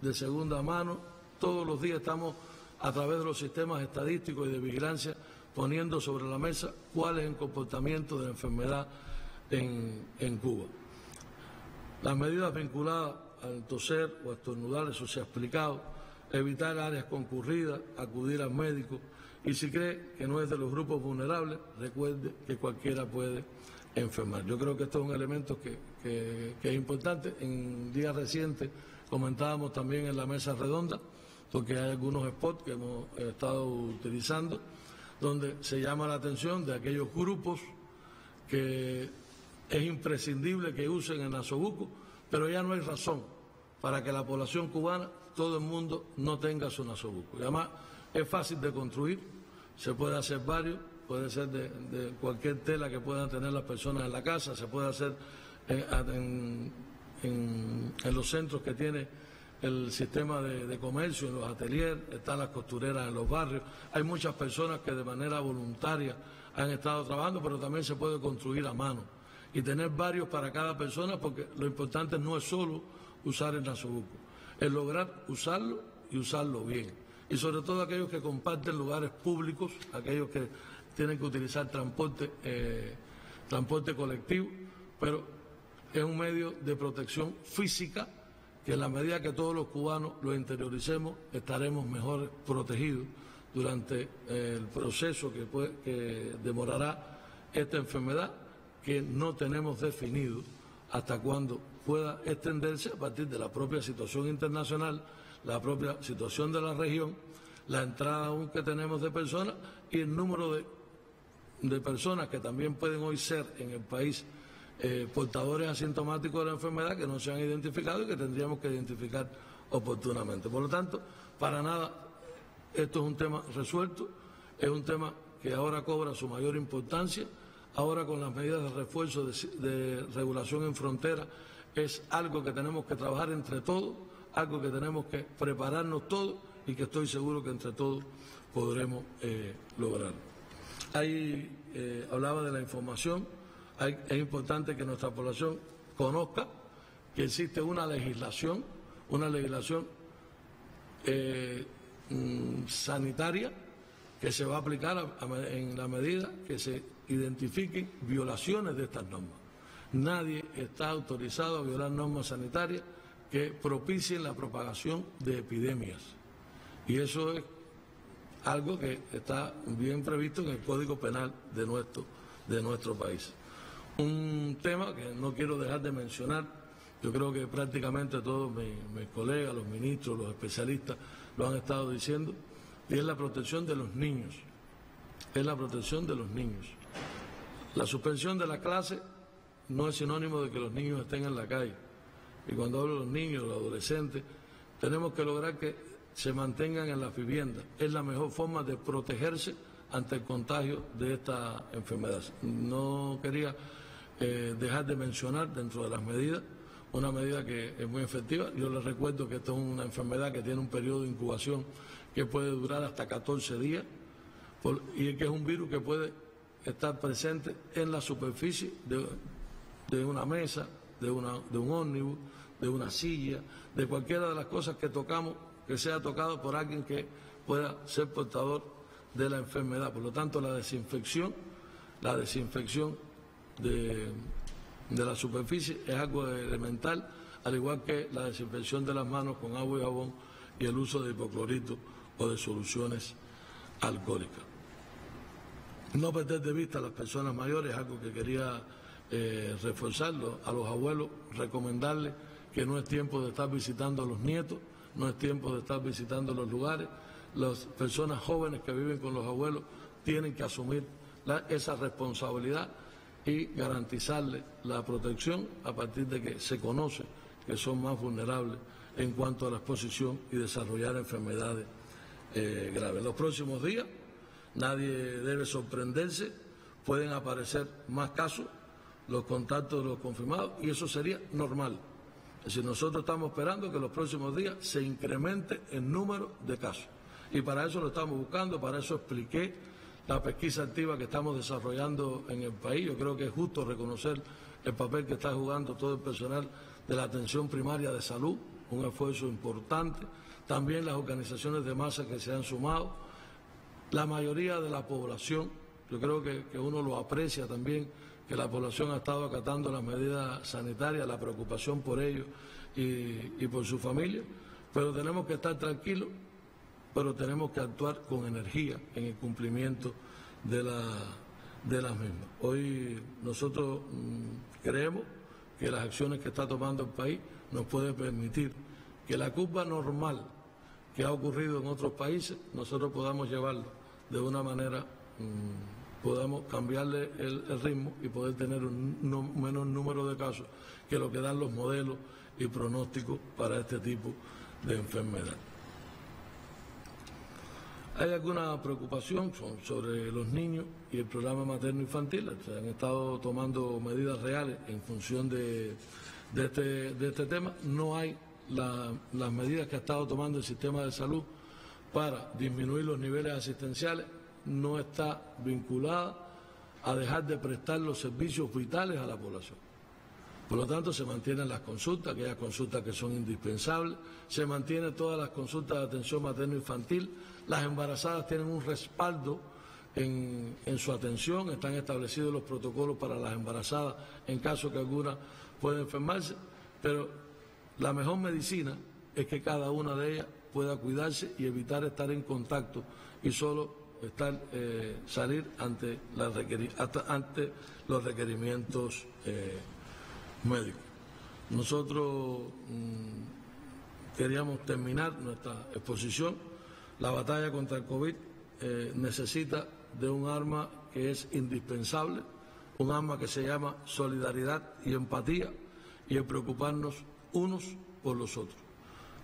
de segunda mano. Todos los días estamos a través de los sistemas estadísticos y de vigilancia poniendo sobre la mesa cuál es el comportamiento de la enfermedad en, en Cuba. Las medidas vinculadas al toser o a estornudar, eso se ha explicado evitar áreas concurridas, acudir al médico y si cree que no es de los grupos vulnerables, recuerde que cualquiera puede enfermar. Yo creo que esto es un elemento que, es importante. En días recientes comentábamos también en la mesa redonda, porque hay algunos spots que hemos estado utilizando, donde se llama la atención de aquellos grupos que es imprescindible que usen el nasobuco, pero ya no hay razón para que la población cubana todo el mundo no tenga su nasobuco. Y además es fácil de construir, se puede hacer varios, puede ser de, cualquier tela que puedan tener las personas en la casa, se puede hacer en, los centros que tiene el sistema de, comercio, en los ateliers, están las costureras en los barrios. Hay muchas personas que de manera voluntaria han estado trabajando, pero también se puede construir a mano y tener varios para cada persona, porque lo importante no es solo usar el nasobuco es lograr usarlo y usarlo bien. Y sobre todo aquellos que comparten lugares públicos, aquellos que tienen que utilizar transporte, eh, transporte colectivo, pero es un medio de protección física que en la medida que todos los cubanos lo interioricemos estaremos mejor protegidos durante eh, el proceso que, que demorará esta enfermedad que no tenemos definido hasta cuándo pueda extenderse a partir de la propia situación internacional, la propia situación de la región, la entrada aún que tenemos de personas y el número de, personas que también pueden hoy ser en el país eh, portadores asintomáticos de la enfermedad que no se han identificado y que tendríamos que identificar oportunamente. Por lo tanto, para nada, esto es un tema resuelto, es un tema que ahora cobra su mayor importancia, ahora con las medidas de refuerzo de, regulación en frontera, es algo que tenemos que trabajar entre todos, algo que tenemos que prepararnos todos y que estoy seguro que entre todos podremos eh, lograr. Ahí eh, hablaba de la información, es importante que nuestra población conozca que existe una legislación, una legislación eh, mm, sanitaria que se va a aplicar en la medida que se identifiquen violaciones de estas normas. Nadie está autorizado a violar normas sanitarias que propicien la propagación de epidemias. Y eso es algo que está bien previsto en el Código Penal de nuestro, de nuestro país. Un tema que no quiero dejar de mencionar, yo creo que prácticamente todos mis, colegas, los ministros, los especialistas lo han estado diciendo, y es la protección de los niños. Es la protección de los niños. La suspensión de la clase no es sinónimo de que los niños estén en la calle. Y cuando hablo de los niños, los adolescentes, tenemos que lograr que se mantengan en las viviendas. Es la mejor forma de protegerse ante el contagio de esta enfermedad. No quería eh, dejar de mencionar dentro de las medidas una medida que es muy efectiva. Yo les recuerdo que esto es una enfermedad que tiene un periodo de incubación que puede durar hasta 14 días y que es un virus que puede estar presente en la superficie de, una mesa, de, de un ómnibus, de una silla, de cualquiera de las cosas que tocamos, que sea tocado por alguien que pueda ser portador de la enfermedad. Por lo tanto, la desinfección, la desinfección de, de la superficie es algo elemental, al igual que la desinfección de las manos con agua y jabón y el uso de hipoclorito o de soluciones alcohólicas. No perder de vista a las personas mayores, algo que quería eh, reforzarlo, a los abuelos, recomendarles que no es tiempo de estar visitando a los nietos, no es tiempo de estar visitando los lugares. Las personas jóvenes que viven con los abuelos tienen que asumir esa responsabilidad y garantizarles la protección a partir de que se conoce que son más vulnerables en cuanto a la exposición y desarrollar enfermedades eh, graves. Los próximos días nadie debe sorprenderse, pueden aparecer más casos, los contactos de los confirmados, y eso sería normal. Es decir, nosotros estamos esperando que los próximos días se incremente el número de casos. Y para eso lo estamos buscando, para eso expliqué la pesquisa activa que estamos desarrollando en el país. Yo creo que es justo reconocer el papel que está jugando todo el personal de la atención primaria de salud, un esfuerzo importante. También las organizaciones de masa que se han sumado. La mayoría de la población, yo creo que, uno lo aprecia también, que la población ha estado acatando las medidas sanitarias, la preocupación por ellos y, por su familia, pero tenemos que estar tranquilos pero tenemos que actuar con energía en el cumplimiento de, la, las mismas. Hoy nosotros mm, creemos que las acciones que está tomando el país nos pueden permitir que la curva normal que ha ocurrido en otros países, nosotros podamos llevarlo de una manera, mm, podamos cambiarle el, ritmo y poder tener un menor número de casos que lo que dan los modelos y pronósticos para este tipo de enfermedad. Hay alguna preocupación sobre los niños y el programa materno-infantil. Se han estado tomando medidas reales en función de, este, este, tema. No hay las medidas que ha estado tomando el sistema de salud para disminuir los niveles asistenciales. No está vinculada a dejar de prestar los servicios vitales a la población. Por lo tanto, se mantienen las consultas, aquellas consultas que son indispensables, se mantienen todas las consultas de atención materno-infantil, las embarazadas tienen un respaldo en, su atención, están establecidos los protocolos para las embarazadas en caso que alguna pueda enfermarse, pero la mejor medicina es que cada una de ellas pueda cuidarse y evitar estar en contacto y solo estar, eh, salir ante, los requerimientos. Eh, médicos. Nosotros mm, queríamos terminar nuestra exposición. La batalla contra el COVID eh, necesita de un arma que es indispensable, un arma que se llama solidaridad y empatía y el preocuparnos unos por los otros.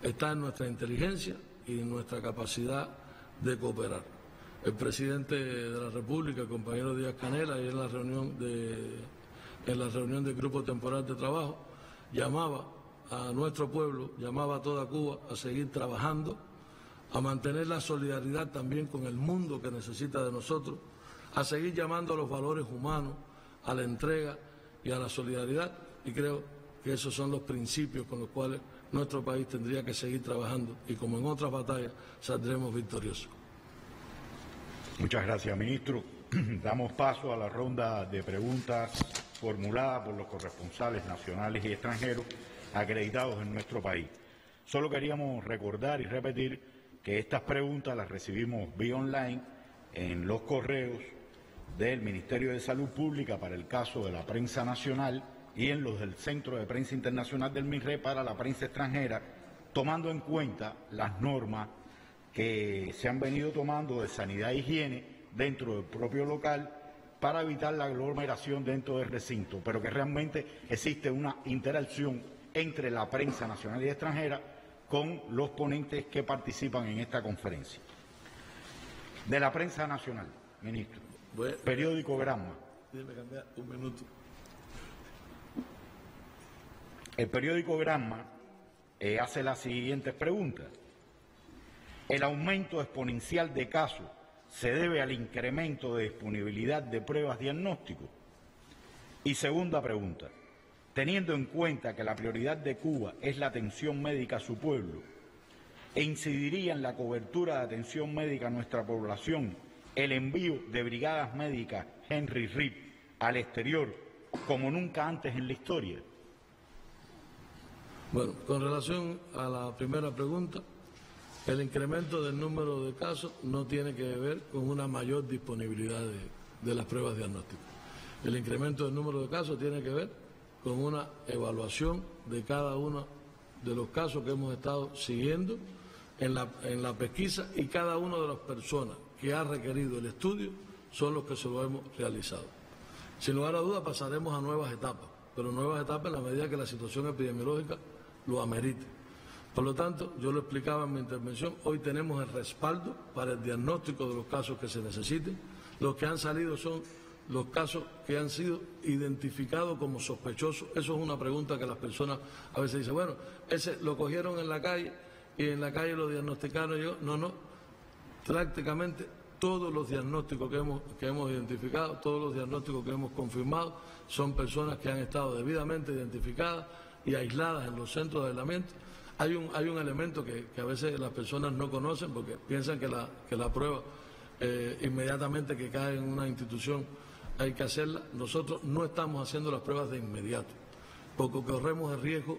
Está en nuestra inteligencia y en nuestra capacidad de cooperar. El presidente de la República, el compañero Díaz Canela, y en la reunión de, en la reunión del grupo temporal de trabajo, llamaba a nuestro pueblo, llamaba a toda Cuba a seguir trabajando, a mantener la solidaridad también con el mundo que necesita de nosotros, a seguir llamando a los valores humanos, a la entrega y a la solidaridad. Y creo que esos son los principios con los cuales nuestro país tendría que seguir trabajando y como en otras batallas saldremos victoriosos. Muchas gracias, ministro. Damos paso a la ronda de preguntas formuladas por los corresponsales nacionales y extranjeros acreditados en nuestro país. Solo queríamos recordar y repetir que estas preguntas las recibimos vía online en los correos del Ministerio de Salud Pública para el caso de la prensa nacional y en los del Centro de Prensa Internacional del MIRRE para la prensa extranjera, tomando en cuenta las normas que se han venido tomando de sanidad e higiene dentro del propio local para evitar la aglomeración dentro del recinto, pero que realmente existe una interacción entre la prensa nacional y extranjera con los ponentes que participan en esta conferencia. De la prensa nacional, ministro. Periódico Granma. un minuto. El periódico Granma eh, hace las siguientes preguntas. El aumento exponencial de casos se debe al incremento de disponibilidad de pruebas diagnósticos. Y segunda pregunta, teniendo en cuenta que la prioridad de Cuba es la atención médica a su pueblo, e incidiría en la cobertura de atención médica a nuestra población el envío de brigadas médicas Henry Reed al exterior como nunca antes en la historia? Bueno, con relación a la primera pregunta, el incremento del número de casos no tiene que ver con una mayor disponibilidad de, las pruebas diagnósticas. El incremento del número de casos tiene que ver con una evaluación de cada uno de los casos que hemos estado siguiendo en la, en la pesquisa y cada una de las personas que ha requerido el estudio son los que se lo hemos realizado. Sin lugar a dudas pasaremos a nuevas etapas, pero nuevas etapas en la medida que la situación epidemiológica lo amerite. Por lo tanto, yo lo explicaba en mi intervención, hoy tenemos el respaldo para el diagnóstico de los casos que se necesiten. Los que han salido son los casos que han sido identificados como sospechosos. Eso es una pregunta que las personas a veces dicen, bueno, ese lo cogieron en la calle y en la calle lo diagnosticaron yo. No, no, prácticamente todos los diagnósticos que hemos, que hemos identificado, todos los diagnósticos que hemos confirmado, son personas que han estado debidamente identificadas y aisladas en los centros de aislamiento. Hay un, hay un elemento que, a veces las personas no conocen porque piensan que la, que la prueba eh, inmediatamente que cae en una institución hay que hacerla. Nosotros no estamos haciendo las pruebas de inmediato, porque corremos el riesgo,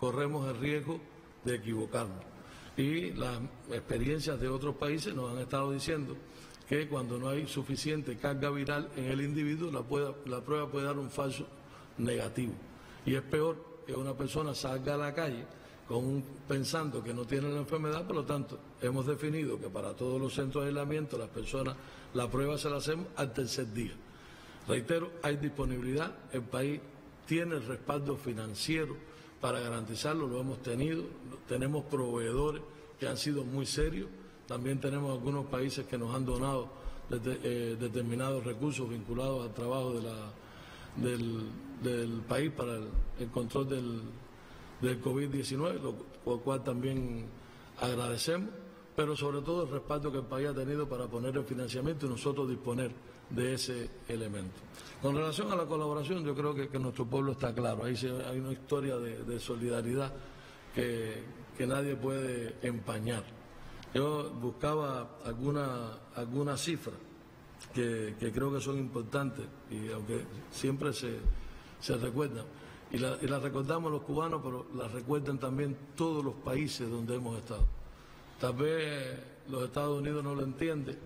corremos el riesgo de equivocarnos y las experiencias de otros países nos han estado diciendo que cuando no hay suficiente carga viral en el individuo, la, la prueba puede dar un falso negativo. Y es peor que una persona salga a la calle pensando que no tiene la enfermedad, por lo tanto, hemos definido que para todos los centros de aislamiento las personas, la prueba se la hacemos al tercer día. Reitero, hay disponibilidad, el país tiene el respaldo financiero para garantizarlo, lo hemos tenido, tenemos proveedores que han sido muy serios, también tenemos algunos países que nos han donado eh, determinados recursos vinculados al trabajo de la, del, país para el, control del, del COVID-19, lo cual también agradecemos, pero sobre todo el respaldo que el país ha tenido para poner el financiamiento y nosotros disponer de ese elemento. Con relación a la colaboración, yo creo que, nuestro pueblo está claro. Ahí hay una historia de, solidaridad que, nadie puede empañar. Yo buscaba alguna, alguna cifra que, creo que son importantes y aunque siempre se, recuerdan. Y las la recordamos los cubanos, pero las recuerdan también todos los países donde hemos estado. Tal vez los Estados Unidos no lo entienden,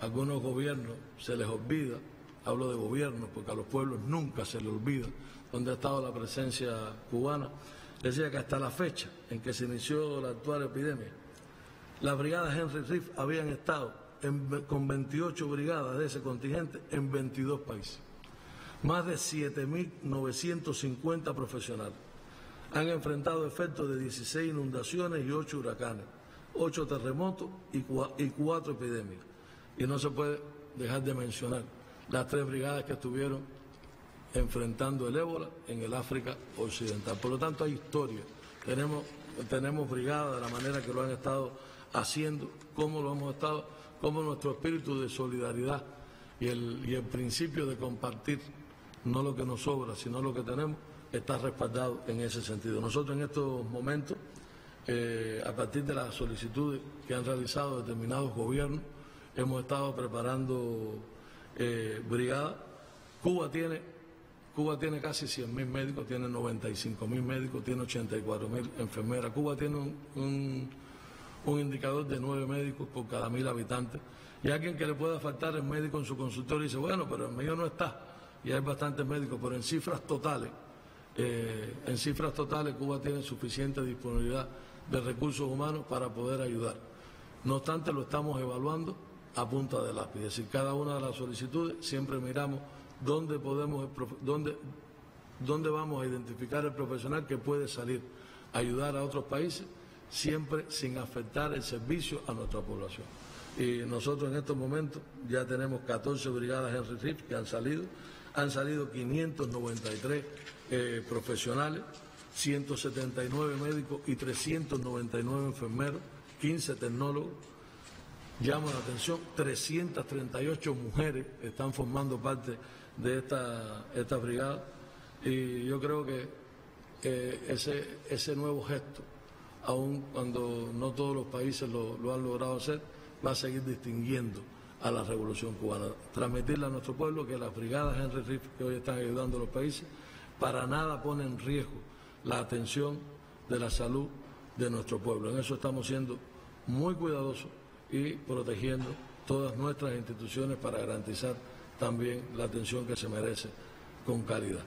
algunos gobiernos se les olvida, hablo de gobiernos porque a los pueblos nunca se les olvida dónde ha estado la presencia cubana, decía que hasta la fecha en que se inició la actual epidemia, las brigadas Henry Riff habían estado con 28 brigadas de ese contingente en 22 países. Más de 7.950 profesionales han enfrentado efectos de 16 inundaciones y 8 huracanes, 8 terremotos y 4 epidemias. Y no se puede dejar de mencionar las tres brigadas que estuvieron enfrentando el ébola en el África Occidental. Por lo tanto, hay historia. Tenemos, tenemos brigadas de la manera que lo han estado haciendo, cómo lo hemos estado, cómo nuestro espíritu de solidaridad y el, y el principio de compartir no lo que nos sobra, sino lo que tenemos, está respaldado en ese sentido. Nosotros en estos momentos, eh, a partir de las solicitudes que han realizado determinados gobiernos, hemos estado preparando eh, brigadas. Cuba tiene, Cuba tiene casi 100.000 médicos, tiene 95.000 médicos, tiene 84.000 enfermeras. Cuba tiene un, un, indicador de 9 médicos por cada mil habitantes. Y alguien que le pueda faltar el médico en su consultorio dice, bueno, pero el mío no está. Y hay bastantes médicos, pero en cifras totales, eh, en cifras totales Cuba tiene suficiente disponibilidad de recursos humanos para poder ayudar. No obstante, lo estamos evaluando a punta de lápiz. Es decir, cada una de las solicitudes siempre miramos dónde podemos, dónde, dónde vamos a identificar el profesional que puede salir a ayudar a otros países, siempre sin afectar el servicio a nuestra población. Y nosotros en estos momentos ya tenemos 14 brigadas Henry Riff que han salido, han salido 593 eh, profesionales, 179 médicos y 399 enfermeros, 15 tecnólogos. Llama la atención, 338 mujeres están formando parte de esta, esta brigada y yo creo que ese, ese nuevo gesto, aun cuando no todos los países lo, han logrado hacer, va a seguir distinguiendo a la revolución cubana. Transmitirle a nuestro pueblo que las brigadas Henry Riff que hoy están ayudando a los países para nada pone en riesgo la atención de la salud de nuestro pueblo. En eso estamos siendo muy cuidadosos y protegiendo todas nuestras instituciones para garantizar también la atención que se merece con calidad.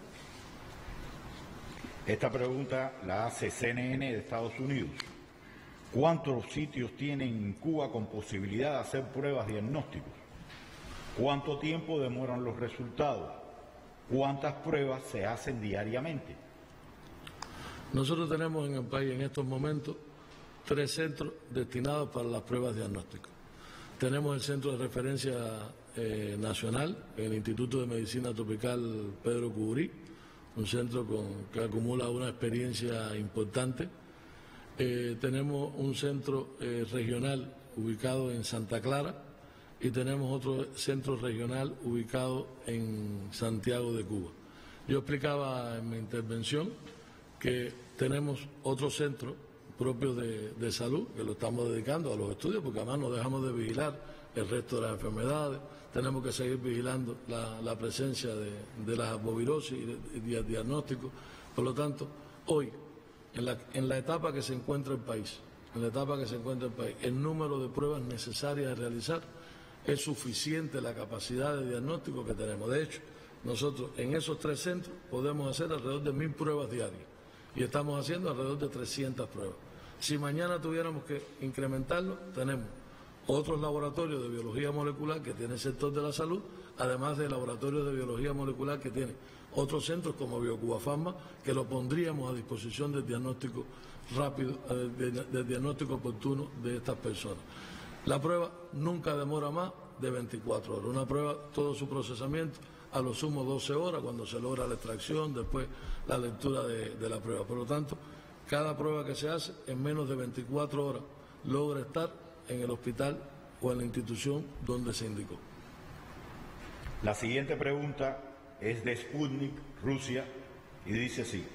Esta pregunta la hace CNN de Estados Unidos. ¿Cuántos sitios tienen en Cuba con posibilidad de hacer pruebas diagnósticos? ¿Cuánto tiempo demoran los resultados? ¿Cuántas pruebas se hacen diariamente? Nosotros tenemos en el país en estos momentos tres centros destinados para las pruebas diagnósticas. Tenemos el Centro de Referencia eh, Nacional, el Instituto de Medicina Tropical Pedro Cubrí, un centro que acumula una experiencia importante. Eh, tenemos un centro eh, regional ubicado en Santa Clara, y tenemos otro centro regional ubicado en Santiago de Cuba. Yo explicaba en mi intervención que tenemos otro centro propio de, salud, que lo estamos dedicando a los estudios, porque además no dejamos de vigilar el resto de las enfermedades, tenemos que seguir vigilando la, presencia de, la bovirosis y, el diagnóstico. Por lo tanto, hoy, en la, en la etapa que se encuentra el país, en la etapa que se encuentra el país, el número de pruebas necesarias a realizar es suficiente la capacidad de diagnóstico que tenemos. De hecho, nosotros en esos tres centros podemos hacer alrededor de mil pruebas diarias y estamos haciendo alrededor de 300 pruebas. Si mañana tuviéramos que incrementarlo, tenemos otros laboratorios de biología molecular que tiene el sector de la salud, además de laboratorios de biología molecular que tiene otros centros como BioCuba Pharma, que lo pondríamos a disposición del diagnóstico rápido, eh, del diagnóstico oportuno de estas personas. La prueba nunca demora más de 24 horas. Una prueba, todo su procesamiento, a lo sumo 12 horas cuando se logra la extracción, después la lectura de, la prueba. Por lo tanto, cada prueba que se hace en menos de 24 horas logra estar en el hospital o en la institución donde se indicó. La siguiente pregunta es de Sputnik, Rusia, y dice así,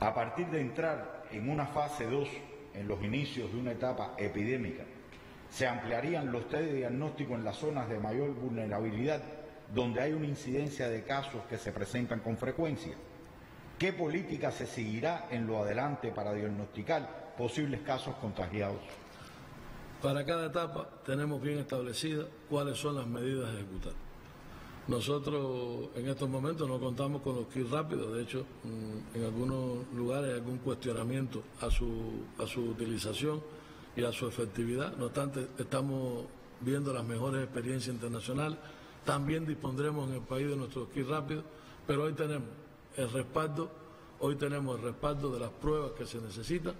a partir de entrar en una fase 2 en los inicios de una etapa epidémica, se ampliarían los test de diagnóstico en las zonas de mayor vulnerabilidad, donde hay una incidencia de casos que se presentan con frecuencia. ¿Qué política se seguirá en lo adelante para diagnosticar posibles casos contagiados? Para cada etapa tenemos bien establecidas cuáles son las medidas a ejecutar. Nosotros en estos momentos no contamos con los kits rápidos, de hecho mm, en algunos lugares hay algún cuestionamiento a su, a su utilización y a su efectividad. No obstante, estamos viendo las mejores experiencias internacionales. También dispondremos en el país de nuestro kit rápido, pero hoy tenemos el respaldo, hoy tenemos el respaldo de las pruebas que se necesitan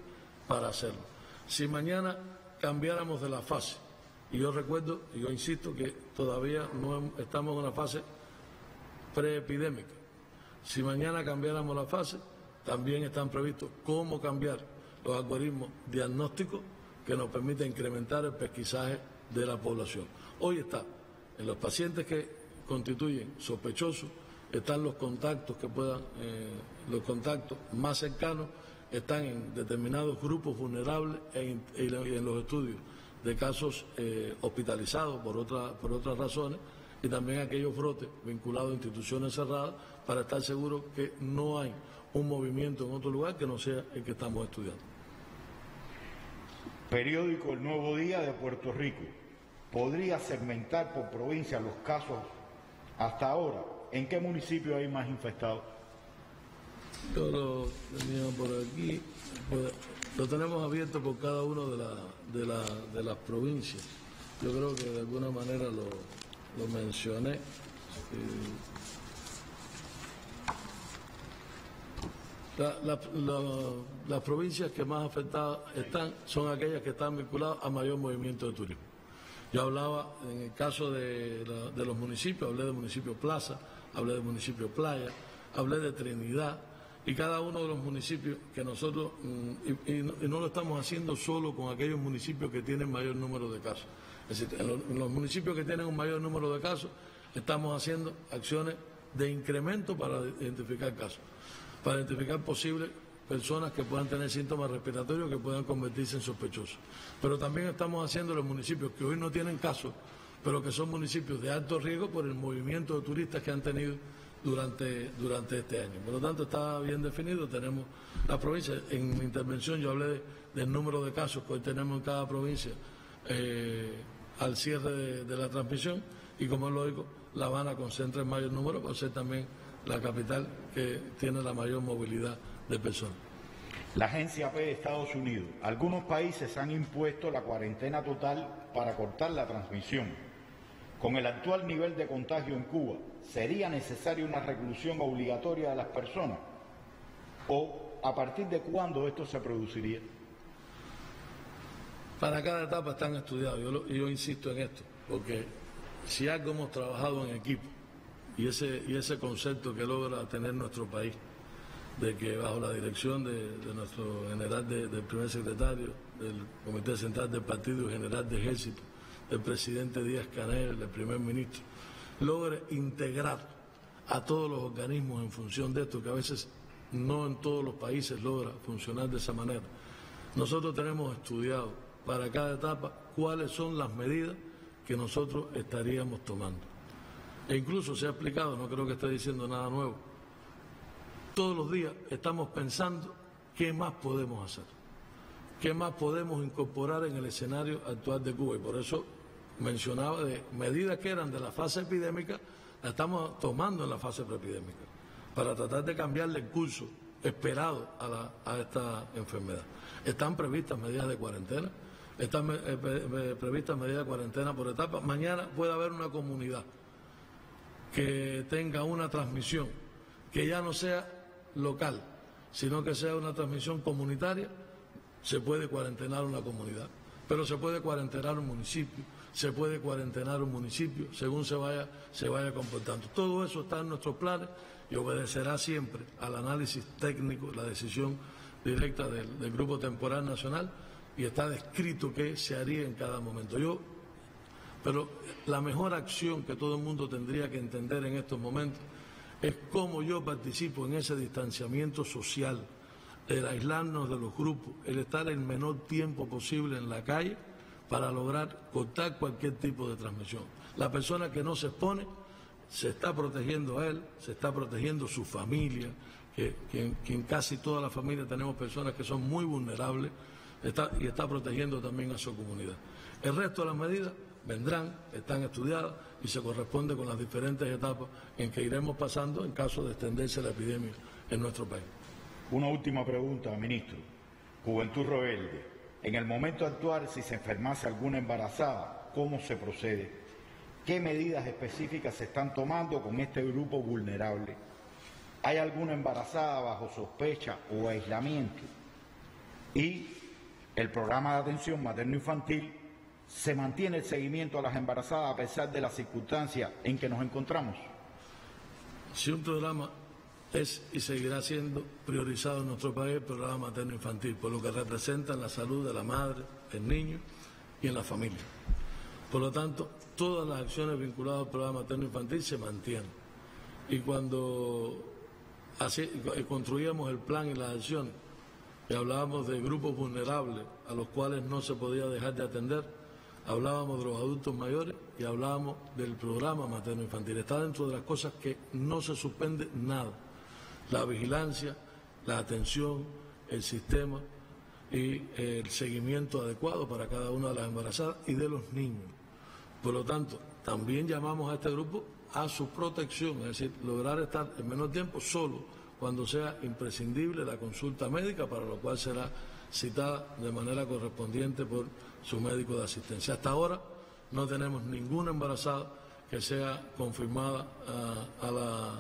para hacerlo. Si mañana cambiáramos de la fase, y yo recuerdo, y yo insisto que todavía no estamos en una fase preepidémica, si mañana cambiáramos la fase, también están previstos cómo cambiar los algoritmos diagnósticos que nos permiten incrementar el pesquisaje de la población. Hoy está en los pacientes que constituyen sospechosos, están los contactos que puedan, eh, los contactos más cercanos, están en determinados grupos vulnerables e y en los estudios de casos eh, hospitalizados por, otra, por otras razones y también aquellos brotes vinculados a instituciones cerradas para estar seguros que no hay un movimiento en otro lugar que no sea el que estamos estudiando. Periódico El Nuevo Día de Puerto Rico. ¿Podría segmentar por provincia los casos hasta ahora? ¿En qué municipio hay más infectados? Yo lo tenía por aquí. Lo tenemos abierto por cada uno de, la, de, las provincias. Yo creo que de alguna manera lo, mencioné. Eh, las provincias que más afectadas están son aquellas que están vinculadas a mayor movimiento de turismo. Yo hablaba, en el caso de, los municipios, hablé del municipio Plaza, hablé del municipio Playa, hablé de Trinidad, y cada uno de los municipios que nosotros, mm, y, no lo estamos haciendo solo con aquellos municipios que tienen mayor número de casos. Es decir, en los municipios que tienen un mayor número de casos, estamos haciendo acciones de incremento para identificar casos para identificar posibles personas que puedan tener síntomas respiratorios que puedan convertirse en sospechosos. Pero también estamos haciendo los municipios que hoy no tienen casos, pero que son municipios de alto riesgo por el movimiento de turistas que han tenido durante, durante este año. Por lo tanto, está bien definido, tenemos la provincia. En mi intervención yo hablé del número de casos que hoy tenemos en cada provincia eh, al cierre de, la transmisión y como es lógico, La Habana concentra el mayor número por ser también la capital que tiene la mayor movilidad de personas. La Agencia P de Estados Unidos. Algunos países han impuesto la cuarentena total para cortar la transmisión. Con el actual nivel de contagio en Cuba, ¿sería necesaria una reclusión obligatoria de las personas? ¿O a partir de cuándo esto se produciría? Para cada etapa están estudiados. Yo, insisto en esto, porque si algo hemos trabajado en equipo y ese, y ese concepto que logra tener nuestro país, de que bajo la dirección de, nuestro general, del primer secretario, del Comité Central del Partido General de Ejército, del presidente Díaz Canel, del primer ministro, logre integrar a todos los organismos en función de esto, que a veces no en todos los países logra funcionar de esa manera. Nosotros tenemos estudiado para cada etapa cuáles son las medidas que nosotros estaríamos tomando e incluso se ha explicado, no creo que esté diciendo nada nuevo, todos los días estamos pensando qué más podemos hacer, qué más podemos incorporar en el escenario actual de Cuba. Y por eso mencionaba de medidas que eran de la fase epidémica, las estamos tomando en la fase preepidémica, para tratar de cambiarle el curso esperado a, esta enfermedad. Están previstas medidas de cuarentena, están eh, eh, previstas medidas de cuarentena por etapas. Mañana puede haber una comunidad que tenga una transmisión que ya no sea local, sino que sea una transmisión comunitaria, se puede cuarentenar una comunidad, pero se puede cuarentenar un municipio, se puede cuarentenar un municipio según se vaya, se vaya comportando. Todo eso está en nuestros planes y obedecerá siempre al análisis técnico, la decisión directa del, del Grupo Temporal Nacional y está descrito qué se haría en cada momento. Yo pero la mejor acción que todo el mundo tendría que entender en estos momentos es cómo yo participo en ese distanciamiento social, el aislarnos de los grupos, el estar el menor tiempo posible en la calle para lograr cortar cualquier tipo de transmisión. La persona que no se expone se está protegiendo a él, se está protegiendo su familia, que, en casi toda la familia tenemos personas que son muy vulnerables y está protegiendo también a su comunidad. El resto de las medidas vendrán, están estudiadas y se corresponde con las diferentes etapas en que iremos pasando en caso de extenderse la epidemia en nuestro país. Una última pregunta, ministro. Juventud Rebelde. En el momento actual, si se enfermase alguna embarazada, ¿cómo se procede? ¿Qué medidas específicas se están tomando con este grupo vulnerable? ¿Hay alguna embarazada bajo sospecha o aislamiento? Y el programa de atención materno-infantil se mantiene el seguimiento a las embarazadas a pesar de las circunstancias en que nos encontramos. Si un programa es y seguirá siendo priorizado en nuestro país el programa materno-infantil, por lo que representa la salud de la madre, el niño y en la familia. Por lo tanto, todas las acciones vinculadas al programa materno-infantil se mantienen. Y cuando construíamos el plan y las acciones, y hablábamos de grupos vulnerables a los cuales no se podía dejar de atender, hablábamos de los adultos mayores y hablábamos del programa materno-infantil. Está dentro de las cosas que no se suspende nada. La vigilancia, la atención, el sistema y el seguimiento adecuado para cada una de las embarazadas y de los niños. Por lo tanto, también llamamos a este grupo a su protección, es decir, lograr estar en menor tiempo solo cuando sea imprescindible la consulta médica, para lo cual será citada de manera correspondiente por su médico de asistencia. Hasta ahora no tenemos ninguna embarazada que sea confirmada a, la,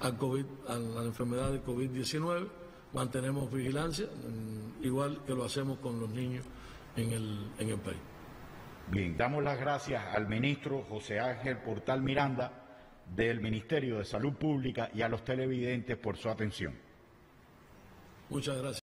COVID, a la enfermedad de COVID-19. Mantenemos vigilancia, mm, igual que lo hacemos con los niños en el, en el país. Bien, damos las gracias al ministro José Ángel Portal Miranda del Ministerio de Salud Pública y a los televidentes por su atención. Muchas gracias.